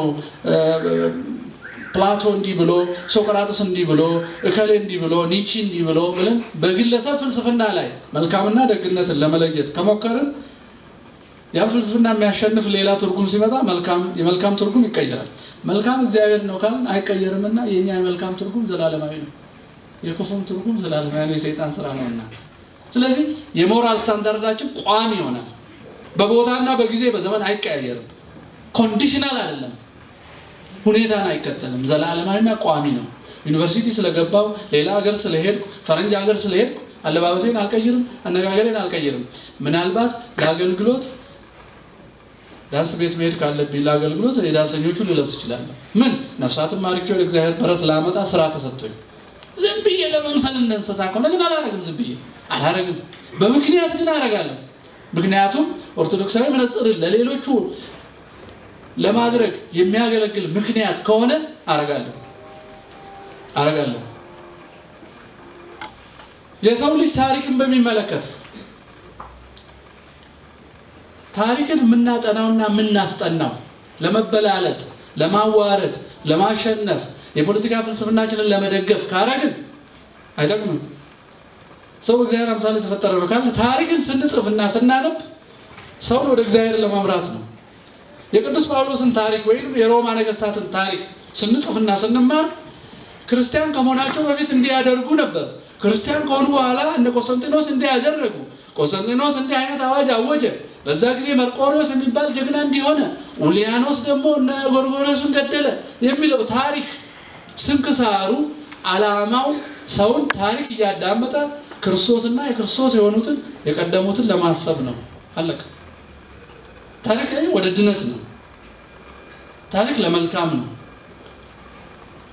ፕላቶ እንዲህ ብሎ ሶቅራጥስ እንዲህ ብሎ እከሌ እንዲህ ብሎ ኒቺ እንዲህ ብሎ ብለን በግለሰብ ፍልስፍና ላይ መልካምና ደግነትን ለመለየት ከሞከርን ያ ፍልስፍና የሚያሸንፍ ሌላ ትርጉም ሲመጣ የመልካም ትርጉም ይቀየራል። መልካም እግዚአብሔር ነው ካልን አይቀየርምና የእኛ የመልካም ትርጉም ዘላለማዊ ነው፣ የክፉም ትርጉም ዘላለማዊ ነው፣ የሰይጣን ስራ ነውና። ስለዚህ የሞራል ስታንዳርዳችን ቋሚ ይሆናል። በቦታና በጊዜ በዘመን አይቀያየርም። conditional አይደለም፣ ሁኔታን አይከተልም። ዘላለማዊና ቋሚ ነው። ዩኒቨርሲቲ ስለገባው ሌላ ሀገር ስለሄድኩ ፈረንጅ ሀገር ስለሄድኩ አለባበሴን አልቀይርም፣ አነጋገሬን አልቀይርም። ምናልባት ለአገልግሎት ዳንስ ቤት መሄድ ካለብኝ ለአገልግሎት የዳንሰኞቹ ልለብስ እችላለሁ። ምን ነፍሳትን ማርኬ ወደ እግዚአብሔር በረት ላመጣ ስራ ተሰጥቶኝ ዝም ብዬ ለመምሰል እንደ እንስሳ ከሆነ ግን አላረግም። ዝም ብዬ አላረግም። በምክንያት ግን አረጋለሁ። ምክንያቱም ኦርቶዶክሳዊ መነጽርን ለሌሎቹ ለማድረግ የሚያገለግል ምክንያት ከሆነ አረጋለሁ አረጋለሁ። የሰው ልጅ ታሪክን በሚመለከት ታሪክን የምናጠናውና የምናስጠናው ለመበላለጥ፣ ለማዋረድ፣ ለማሸነፍ የፖለቲካ ፍልስፍናችንን ለመደገፍ ካረግን አይጠቅምም። ሰው በእግዚአብሔር አምሳል የተፈጠረ ነው ካለ ታሪክን ስንጽፍና ስናነብ ሰውን ወደ እግዚአብሔር ለመምራት ነው። የቅዱስ ጳውሎስን ታሪክ ወይም የሮማ ነገስታትን ታሪክ ስንጽፍና ስንማር ክርስቲያን ከመሆናቸው በፊት እንዲያደርጉ ነበር። ክርስቲያን ከሆኑ በኋላ እነ ቆስጠንጢኖስ እንዲህ ያደረጉ፣ ቆስጠንጢኖስ እንዲህ አይነት አዋጅ አወጀ። በዛ ጊዜ መርቆሪዎስ የሚባል ጀግና እንዲሆነ፣ ኡሊያኖስ ደግሞ እነ ጎርጎርዮስን ገደለ የሚለው ታሪክ ስንክሳሩ ዓላማው ሰውን ታሪክ እያዳመጠ ክርስቶስና የክርስቶስ የሆኑትን የቀደሙትን ለማሰብ ነው። አለቀ። ታሪክ ወደ ድነት ነው። ታሪክ ለመልካም ነው።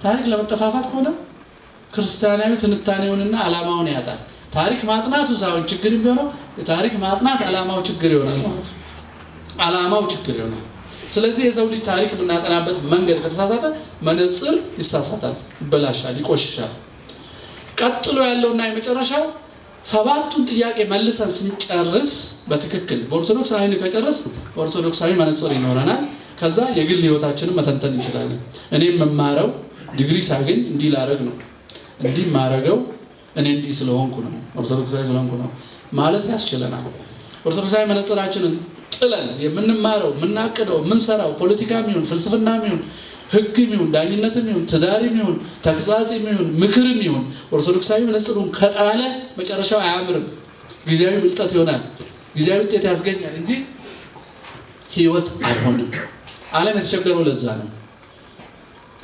ታሪክ ለመጠፋፋት ከሆነ ክርስቲያናዊ ትንታኔውንና ዓላማውን ያጣል። ታሪክ ማጥናቱ ሳይሆን ችግር የሚሆነው የታሪክ ማጥናት ዓላማው ችግር ይሆናል ማለት ነው። ችግር ይሆናል። ስለዚህ የሰው ልጅ ታሪክ የምናጠናበት መንገድ ከተሳሳተ መነጽር ይሳሳታል፣ ይበላሻል፣ ይቆሽሻል። ቀጥሎ ያለውና የመጨረሻው ሰባቱን ጥያቄ መልሰን ስንጨርስ በትክክል በኦርቶዶክስ አይን ከጨረስ በኦርቶዶክሳዊ መነጽር ይኖረናል። ከዛ የግል ህይወታችንን መተንተን እንችላለን። እኔ የምማረው ዲግሪ ሳገኝ እንዲህ ላረግ ነው፣ እንዲህ ማረገው እኔ እንዲህ ስለሆንኩ ነው፣ ኦርቶዶክሳዊ ስለሆንኩ ነው ማለት ያስችለናል። ኦርቶዶክሳዊ መነጽራችንን ጥለን የምንማረው የምናቅደው የምንሰራው ፖለቲካም ይሁን ፍልስፍናም ይሁን ህግም ይሁን ዳኝነትም ይሁን ትዳርም ይሁን ተግሳጽም ይሁን ምክርም ይሁን ኦርቶዶክሳዊ መነጽሩን ከጣለ መጨረሻው አያምርም። ጊዜያዊ ብልጠት ይሆናል፣ ጊዜያዊ ውጤት ያስገኛል እንጂ ህይወት አይሆንም። ዓለም የተቸገረው ለዛ ነው።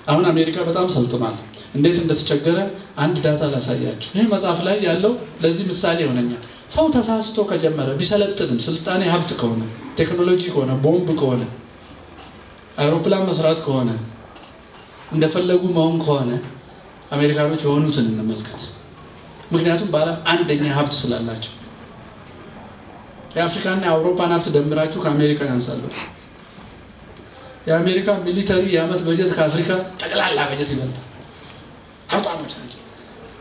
አሁን አሜሪካ በጣም ሰልጥኗል። እንዴት እንደተቸገረ አንድ ዳታ ላሳያችሁ። ይህ መጽሐፍ ላይ ያለው ለዚህ ምሳሌ ይሆነኛል። ሰው ተሳስቶ ከጀመረ ቢሰለጥንም ስልጣኔ ሀብት ከሆነ ቴክኖሎጂ ከሆነ ቦምብ ከሆነ አይሮፕላን መስራት ከሆነ እንደፈለጉ መሆን ከሆነ አሜሪካኖች የሆኑትን እንመልከት። ምክንያቱም በዓለም አንደኛ ሀብት ስላላቸው የአፍሪካና የአውሮፓን ሀብት ደምራችሁ ከአሜሪካ ያንሳሉ። የአሜሪካ ሚሊተሪ የዓመት በጀት ከአፍሪካ ጠቅላላ በጀት ይበልጣል። ናቸው።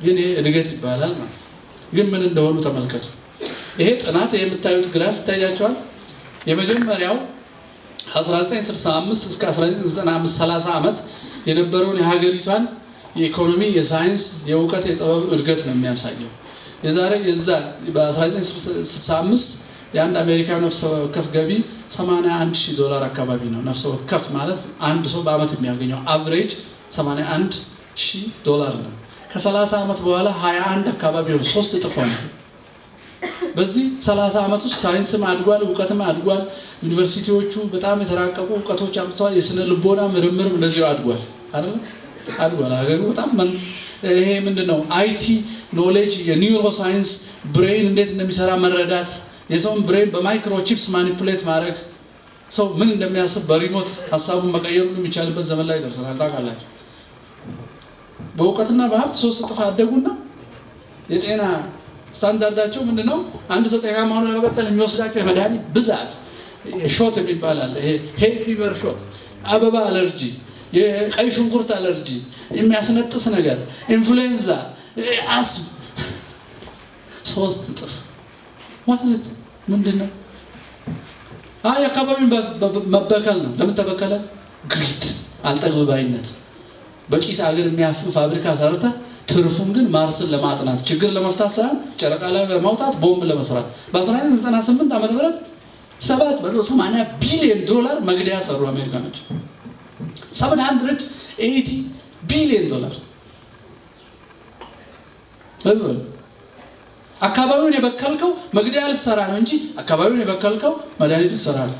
ግን ይሄ እድገት ይባላል ማለት ነው። ግን ምን እንደሆኑ ተመልከቱ። ይሄ ጥናት የምታዩት ግራፍ ይታያቸዋል። የመጀመሪያው 1965 እስከ 1995 30 ዓመት የነበረውን የሀገሪቷን የኢኮኖሚ፣ የሳይንስ፣ የእውቀት፣ የጥበብ እድገት ነው የሚያሳየው። የዛሬ የዛ በ1965 የአንድ አሜሪካ ነፍሰ ወከፍ ገቢ 81 ሺህ ዶላር አካባቢ ነው። ነፍሰ ወከፍ ማለት አንድ ሰው በአመት የሚያገኘው average 81 ሺህ ዶላር ነው። ከ30 ዓመት በኋላ 21 አካባቢ ሆነ፣ ሶስት እጥፍ ሆነ። በዚህ 30 ዓመት ውስጥ ሳይንስም አድጓል፣ እውቀትም አድጓል። ዩኒቨርሲቲዎቹ በጣም የተራቀቁ እውቀቶች አምጥተዋል። የስነ ልቦና ምርምርም እንደዚሁ አድጓል? አድጓል። ሀገሩ በጣም ይሄ ምንድን ነው IT knowledge የ neuroscience brain እንዴት እንደሚሰራ መረዳት የሰውን brain በ microchips manipulate ማድረግ ሰው ምን እንደሚያስብ በ remote ሀሳቡን መቀየር ሁሉ የሚቻልበት ዘመን ላይ ደርሰናል። ታውቃላችሁ። በእውቀትና በሀብት ሶስት እጥፍ አደጉና የጤና ስታንዳርዳቸው ምንድን ነው? አንድ ሰው ጤናማ ሆኖ ለመቀጠል የሚወስዳቸው የመድኃኒት ብዛት shot የሚባል አለ። ይሄ hay fever shot፣ አበባ አለርጂ፣ የቀይ ሽንኩርት አለርጂ፣ የሚያስነጥስ ነገር፣ ኢንፍሉዌንዛ፣ አስም ሶስት እጥፍ ዋትዝት ምንድን ነው? አይ አካባቢን መበከል ነው። ለምን ተበከለ? ግሪድ አልጠግብ ባይነት በቂስ አገር የሚያፍን ፋብሪካ ሰርተ ትርፉን ግን ማርስን ለማጥናት ችግር ለመፍታት ሳይሆን ጨረቃ ላይ ለማውጣት ቦምብ ለመስራት በ1998 ዓ ም 780 ቢሊዮን ዶላር መግደያ ሰሩ አሜሪካኖች 780 ቢሊዮን ዶላር አካባቢውን የበከልከው መግደያ ልትሰራ ነው እንጂ አካባቢውን የበከልከው መድኃኒት ልትሰራ ነው።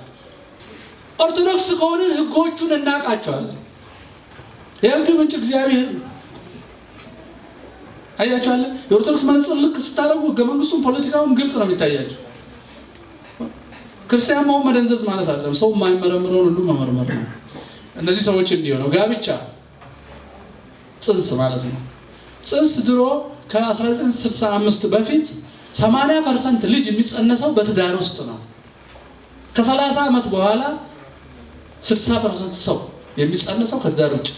ኦርቶዶክስ ከሆንን ህጎቹን እናውቃቸዋለን። የህግ ምንጭ እግዚአብሔር አያቸዋለ የኦርቶዶክስ መነጽር ልክ ስታደርጉ ህገ መንግስቱን ፖለቲካውን ግልጽ ነው የሚታያቸው። ክርስቲያን መደንዘዝ ማለት አይደለም። ሰው የማይመረምረውን ሁሉ መመርመር ነው። እነዚህ ሰዎች እንዲሆነው ጋብቻ ጽንስ ማለት ነው። ጽንስ ድሮ ከ1965 በፊት 80 percent ልጅ የሚጸነሰው በትዳር ውስጥ ነው። ከ30 ዓመት በኋላ 60 percent ሰው የሚጸነሰው ከትዳር ውጭ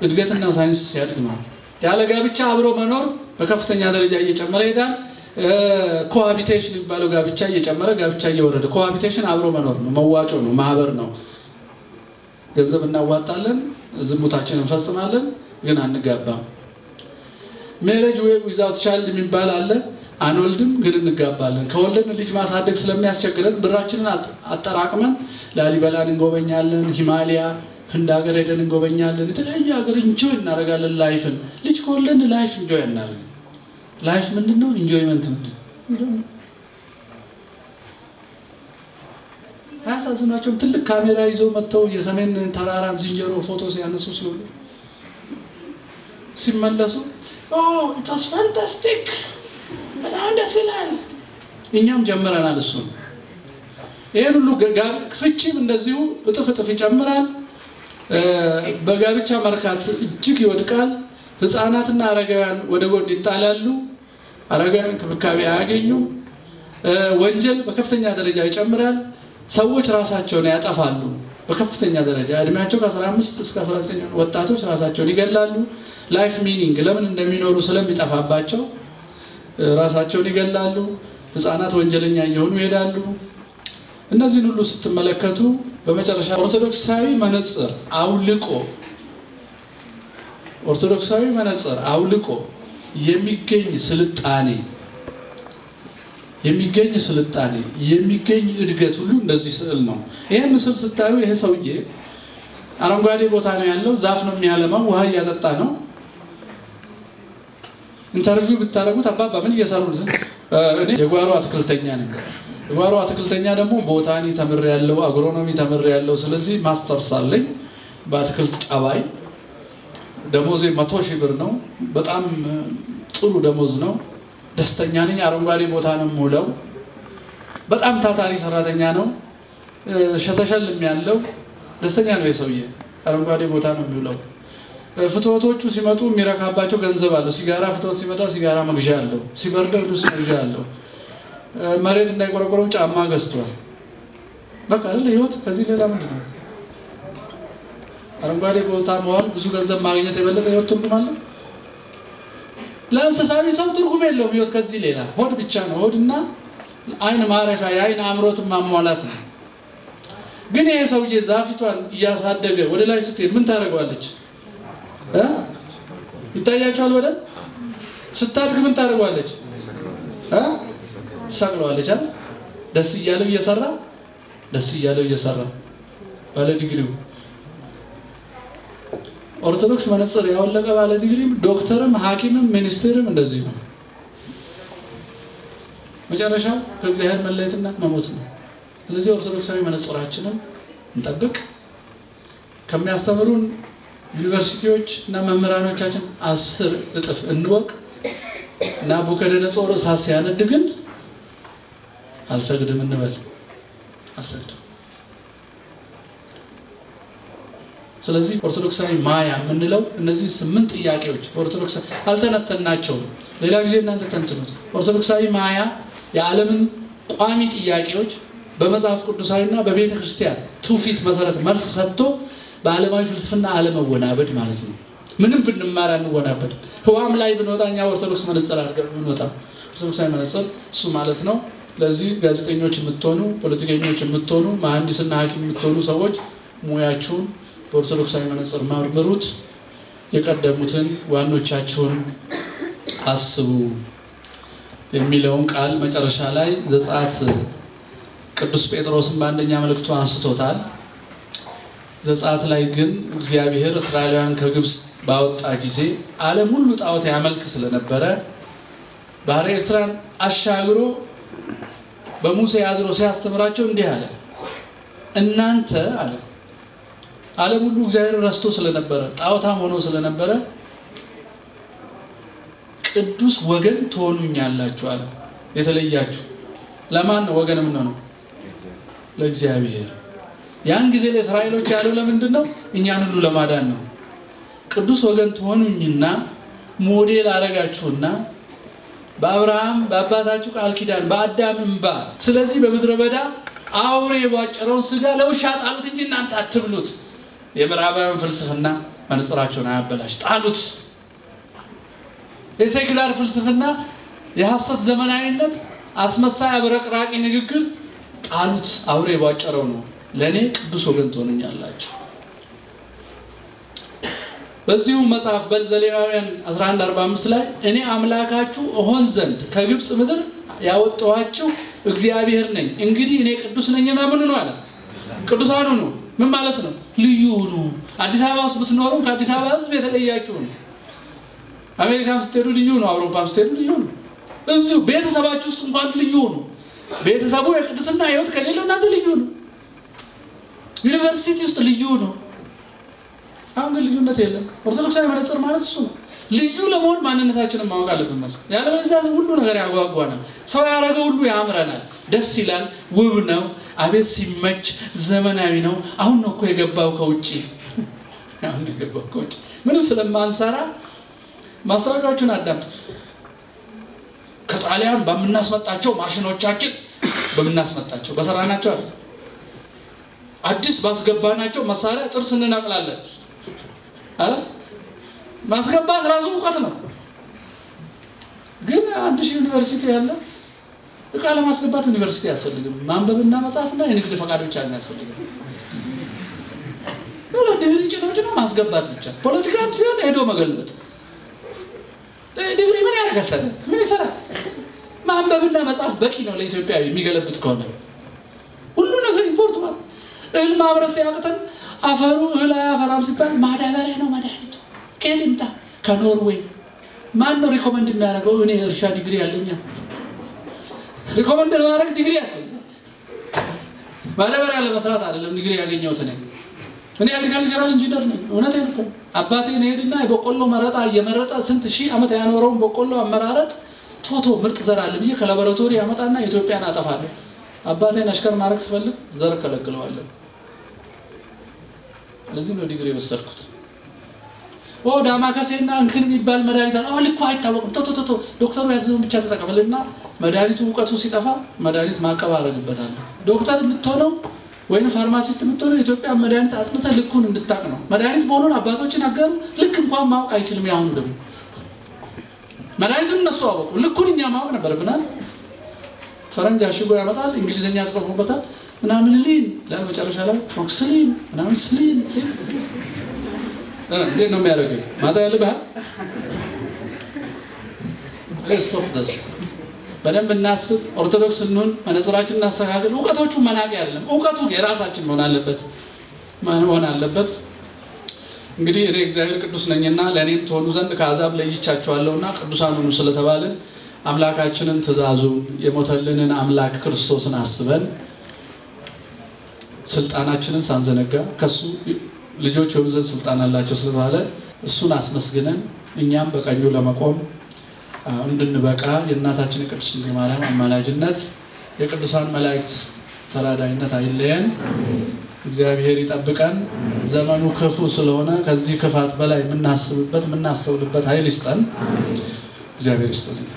እድገትና ሳይንስ ሲያድግ ነው። ያለ ጋብቻ አብሮ መኖር በከፍተኛ ደረጃ እየጨመረ ይሄዳል። cohabitation የሚባለው ጋብቻ እየጨመረ ጋብቻ እየወረደ cohabitation አብሮ መኖር ነው፣ መዋጮ ነው፣ ማህበር ነው። ገንዘብ እናዋጣለን፣ ዝሙታችን እንፈጽማለን፣ ግን አንጋባም። marriage without child የሚባል አለ። አንወልድም ግን እንጋባለን። ከወለድን ልጅ ማሳደግ ስለሚያስቸግረን ብራችንን አጠራቅመን ላሊበላን እንጎበኛለን፣ ሂማሊያ ህንድ ሀገር ሄደን እንጎበኛለን። የተለያየ ሀገር enjoy እናደርጋለን። life ን ልጅ ከወለድን life enjoy እናደርግ። life ምንድን ነው? enjoyment ምንድን? አያሳዝናቸውም? ትልቅ ካሜራ ይዘው መጥተው የሰሜን ተራራን ዝንጀሮ ፎቶ ሲያነሱ ስለሆነ ሲመለሱ it's fantastic በጣም ደስ ይላል። እኛም ጀምረናል። እሱ ይህን ሁሉ ፍቺም እንደዚሁ እጥፍ እጥፍ ይጨምራል። በጋብቻ መርካት እጅግ ይወድቃል። ህፃናትና አረጋውያን ወደ ጎን ይጣላሉ። አረጋውያን እንክብካቤ አያገኙም። ወንጀል በከፍተኛ ደረጃ ይጨምራል። ሰዎች ራሳቸውን ያጠፋሉ በከፍተኛ ደረጃ እድሜያቸው ከ15 እስከ 19 ወጣቶች ራሳቸውን ይገላሉ። life meaning ለምን እንደሚኖሩ ስለሚጠፋባቸው ራሳቸውን ይገላሉ። ህፃናት ወንጀለኛ እየሆኑ ይሄዳሉ። እነዚህን ሁሉ ስትመለከቱ በመጨረሻ ኦርቶዶክሳዊ መነጽር አውልቆ ኦርቶዶክሳዊ መነጽር አውልቆ የሚገኝ ስልጣኔ የሚገኝ ስልጣኔ የሚገኝ እድገት ሁሉ እንደዚህ ስዕል ነው። ይህ ምስል ስታዩ ይሄ ሰውዬ አረንጓዴ ቦታ ነው ያለው፣ ዛፍ ነው የሚያለማው፣ ውሃ እያጠጣ ነው። interview ብታደረጉት አባባ ምን እየሰሩ እኔ የጓሮ አትክልተኛ ነኝ። የጓሮ አትክልተኛ ደግሞ botany ተምር ያለው agronomy ተምር ያለው ስለዚህ ማስተርስ አለኝ በአትክልት ጠባይ። ደሞዜ መቶ ሺህ ብር ነው። በጣም ጥሩ ደሞዝ ነው። ደስተኛ ነኝ። አረንጓዴ ቦታ ነው የምውለው። በጣም ታታሪ ሰራተኛ ነው። ሸተሸልም ያለው ደስተኛ ነው። የሰውዬ አረንጓዴ ቦታ ነው የሚውለው። ፍትወቶቹ ሲመጡ የሚረካባቸው ገንዘብ አለው። ሲጋራ ፍትወት ሲመጣ ሲጋራ መግዣ አለው። ሲበርደው ልብስ መግዣ አለው። መሬት እንዳይቆረቆረው ጫማ ገዝቷል። በቃ አይደለ ህይወት። ከዚህ ሌላ ምንድን ነው? አረንጓዴ ቦታ መዋል፣ ብዙ ገንዘብ ማግኘት የበለጠ ህይወት ትርጉም አለ? ለእንስሳዊ ሰው ትርጉም የለውም ህይወት ከዚህ ሌላ ሆድ ብቻ ነው። ሆድና አይን ማረፊያ የአይን አምሮትን ማሟላት ነው። ግን ይሄ ሰውዬ ዛፊቷን እያሳደገ ወደ ላይ ስትሄድ ምን ታደርገዋለች? ይታያቸዋል። በደንብ ስታድግ ምን ታደርገዋለች? ትሰቅለዋለች አይደል? ደስ እያለው እየሰራ ደስ እያለው እየሰራ ባለ ዲግሪው ኦርቶዶክስ መነጽር ያወለቀ ባለ ዲግሪም ዶክተርም ሐኪምም ሚኒስቴርም እንደዚህ ነው። መጨረሻው ከእግዚአብሔር መለየትና መሞት ነው። ስለዚህ ኦርቶዶክሳዊ መነጽራችንን እንጠብቅ። ከሚያስተምሩን ዩኒቨርሲቲዎች እና መምህራኖቻችን አስር እጥፍ እንወቅ። ናቡከደነፆር እሳት ሲያነድ ግን አልሰግድም እንበል። አልሰግድም። ስለዚህ ኦርቶዶክሳዊ ማያ የምንለው እነዚህ ስምንት ጥያቄዎች ኦርቶዶክስ አልተነተናቸውም። ሌላ ጊዜ እናንተ ተንትኑት። ኦርቶዶክሳዊ ማያ የዓለምን ቋሚ ጥያቄዎች በመጽሐፍ ቅዱሳዊና በቤተ ክርስቲያን ትውፊት መሰረት መልስ ሰጥቶ በዓለማዊ ፍልስፍና አለመወናበድ ማለት ነው። ምንም ብንማር አንወናበድ። ህዋም ላይ ብንወጣ እኛ ኦርቶዶክስ መነጽር አድርገን ብንወጣ ኦርቶዶክሳዊ መነጽር እሱ ማለት ነው። ለዚህ ጋዜጠኞች የምትሆኑ ፖለቲከኞች የምትሆኑ መሐንዲስና ሐኪም የምትሆኑ ሰዎች ሙያችሁን በኦርቶዶክሳዊ መነጽር መርምሩት። የቀደሙትን ዋኖቻችሁን አስቡ የሚለውን ቃል መጨረሻ ላይ ዘጸአት ቅዱስ ጴጥሮስን በአንደኛ መልእክቱ አንስቶታል። ዘጸአት ላይ ግን እግዚአብሔር እስራኤላውያን ከግብፅ ባወጣ ጊዜ ዓለም ሁሉ ጣዖት ያመልክ ስለነበረ ባህረ ኤርትራን አሻግሮ በሙሴ አድሮ ሲያስተምራቸው እንዲህ አለ፣ እናንተ አለ ዓለም ሁሉ እግዚአብሔር ረስቶ ስለነበረ ጣዖታም ሆኖ ስለነበረ ቅዱስ ወገን ትሆኑኛላችሁ አለ። የተለያችሁ ለማን ነው ወገን የምንሆነው? ለእግዚአብሔር። ያን ጊዜ ለእስራኤሎች ያለው ለምንድን ነው? እኛን ሁሉ ለማዳን ነው። ቅዱስ ወገን ትሆኑኝና ሞዴል አረጋችሁና በአብርሃም በአባታችሁ ቃል ኪዳን በአዳም እንባ፣ ስለዚህ በምድረ በዳ አውሬ የቧጨረውን ስጋ ለውሻ ጣሉት እንጂ እናንተ አትብሉት። የምዕራባውያን ፍልስፍና መነጽራቸውን አያበላሽ፣ ጣሉት። የሴኩላር ፍልስፍና የሐሰት ዘመናዊነት፣ አስመሳይ አብረቅራቂ ንግግር ጣሉት። አውሬ የቧጨረው ነው። ለእኔ ቅዱስ ወገን ትሆኑኛላችሁ። በዚሁ መጽሐፍ በዘሌዋውያን 1145 ላይ እኔ አምላካችሁ እሆን ዘንድ ከግብፅ ምድር ያወጣኋችሁ እግዚአብሔር ነኝ፣ እንግዲህ እኔ ቅዱስ ነኝና ምን ነው አለ? ቅዱሳን ሁኑ። ምን ማለት ነው? ልዩ ሁኑ። አዲስ አበባ ውስጥ ብትኖሩም ከአዲስ አበባ ሕዝብ የተለያችሁ ነው። አሜሪካን ስትሄዱ ልዩ ነው። አውሮፓም ስትሄዱ ልዩ ነው። እዚሁ ቤተሰባችሁ ውስጥ እንኳን ልዩ ነው። ቤተሰቡ የቅድስና ሕይወት ከሌለው እናንተ ልዩ ነው። ዩኒቨርሲቲ ውስጥ ልዩ ነው። አሁን ግን ልዩነት የለም። ኦርቶዶክሳዊ መነጽር ማለት እሱ ነው። ልዩ ለመሆን ማንነታችንን ማወቅ አለብን። መሰል ያለበለዚያ ሁሉ ነገር ያጓጓናል። ሰው ያደረገው ሁሉ ያምረናል፣ ደስ ይላል፣ ውብ ነው፣ አቤት ሲመች፣ ዘመናዊ ነው። አሁን ነው እኮ የገባው ከውጭ አሁን የገባው ከውጭ ምንም ስለማንሰራ ማስታወቂያዎቹን አዳምጡ። ከጣሊያን በምናስመጣቸው ማሽኖቻችን በምናስመጣቸው በሰራናቸው አለ አዲስ ባስገባናቸው መሳሪያ ጥርስ እንነቅላለን። አረ ማስገባት ራሱ እውቀት ነው። ግን አንድ ሺህ ዩኒቨርሲቲ ያለ እቃ ለማስገባት ዩኒቨርሲቲ አያስፈልግም። ማንበብና መጻፍና የንግድ ፈቃድ ብቻ ነው የሚያስፈልግም። ዲግሪ ጭኖች ነው ማስገባት ብቻ። ፖለቲካም ሲሆን ሄዶ መገልበጥ ዲግሪ ምን ያደርጋል? ምን ይሰራል? ማንበብና መጻፍ በቂ ነው ለኢትዮጵያዊ የሚገለብጥ ከሆነ ሁሉ ነገር import ማለት እህል ማምረት ሲያቅተን አፈሩ እህል አያፈራም ሲባል ማዳበሪያ ነው መድኃኒቱ። ከየት ይምጣ? ከኖርዌይ። ማን ነው recommend የሚያደርገው? እኔ እርሻ ዲግሪ ያለኛ recommend ለማድረግ ዲግሪ ያስፈልጋል። ማዳበሪያ ለመስራት አይደለም ዲግሪ ያገኘሁት እኔ እኔ agricultural engineer ነኝ። እውነቴን እኮ አባቴ ሄድና የበቆሎ መረጣ እየመረጠ ስንት ሺህ ዓመት ያኖረውን በቆሎ አመራረጥ ቶቶ ምርጥ ዘር አለ ብዬ ከላቦራቶሪ ያመጣና ኢትዮጵያን አጠፋለሁ። አባቴን አሽከር ማድረግ ስፈልግ ዘር ከለክለዋለሁ። ለዚህ ነው ዲግሪ የወሰድኩት። ኦ ዳማከሴና እንክን የሚባል መድኃኒት አለ። እኮ አይታወቅም። ቶ ቶ ቶ ዶክተሩ ያዘውን ብቻ ተጠቀምልና መድኃኒቱ እውቀቱ ሲጠፋ መድኃኒት ማቀብ አደርግበታለሁ። ዶክተር የምትሆነው ወይም ፋርማሲስት የምትሆነው የኢትዮጵያ መድኃኒት አጥንተህ ልኩን እንድታቅ ነው። መድኃኒት መሆኑን አባቶችን አገሩ። ልክ እንኳን ማወቅ አይችልም። ያሁኑ ደግሞ መድኃኒቱን እነሱ አወቁ። ልኩን እኛ ማወቅ ነበረብናል። ፈረንጅ አሽጎ ያመጣል፣ እንግሊዝኛ ተጽፎበታል ምናምን ሊን ለመጨረሻ ላይ ኦክስሊን ምናምን ስሊን ሲል እንዴት ነው የሚያደርገው? ማታ ባህል stop ደስ በደንብ እናስብ። ኦርቶዶክስ እንሁን፣ መነጽራችን እናስተካክል። እውቀቶቹ መናቅ ያለም እውቀቱ የራሳችን መሆን አለበት መሆን አለበት። እንግዲህ እኔ እግዚአብሔር ቅዱስ ነኝና ለእኔም ትሆኑ ዘንድ ከአሕዛብ ለይቻቸዋለሁና ቅዱሳን ሁኑ ስለተባልን አምላካችንን ትእዛዙን የሞተልንን አምላክ ክርስቶስን አስበን ስልጣናችንን ሳንዘነጋ ከሱ ልጆች የሆኑ ዘንድ ስልጣን አላቸው ስለተባለ እሱን አስመስግነን እኛም በቀኙ ለመቆም እንድንበቃ የእናታችን የቅድስት ድንግል ማርያም አማላጅነት የቅዱሳን መላእክት ተራዳይነት አይለየን። እግዚአብሔር ይጠብቀን። ዘመኑ ክፉ ስለሆነ ከዚህ ክፋት በላይ የምናስብበት የምናስተውልበት ኃይል ይስጠን። እግዚአብሔር ይስጥልኝ።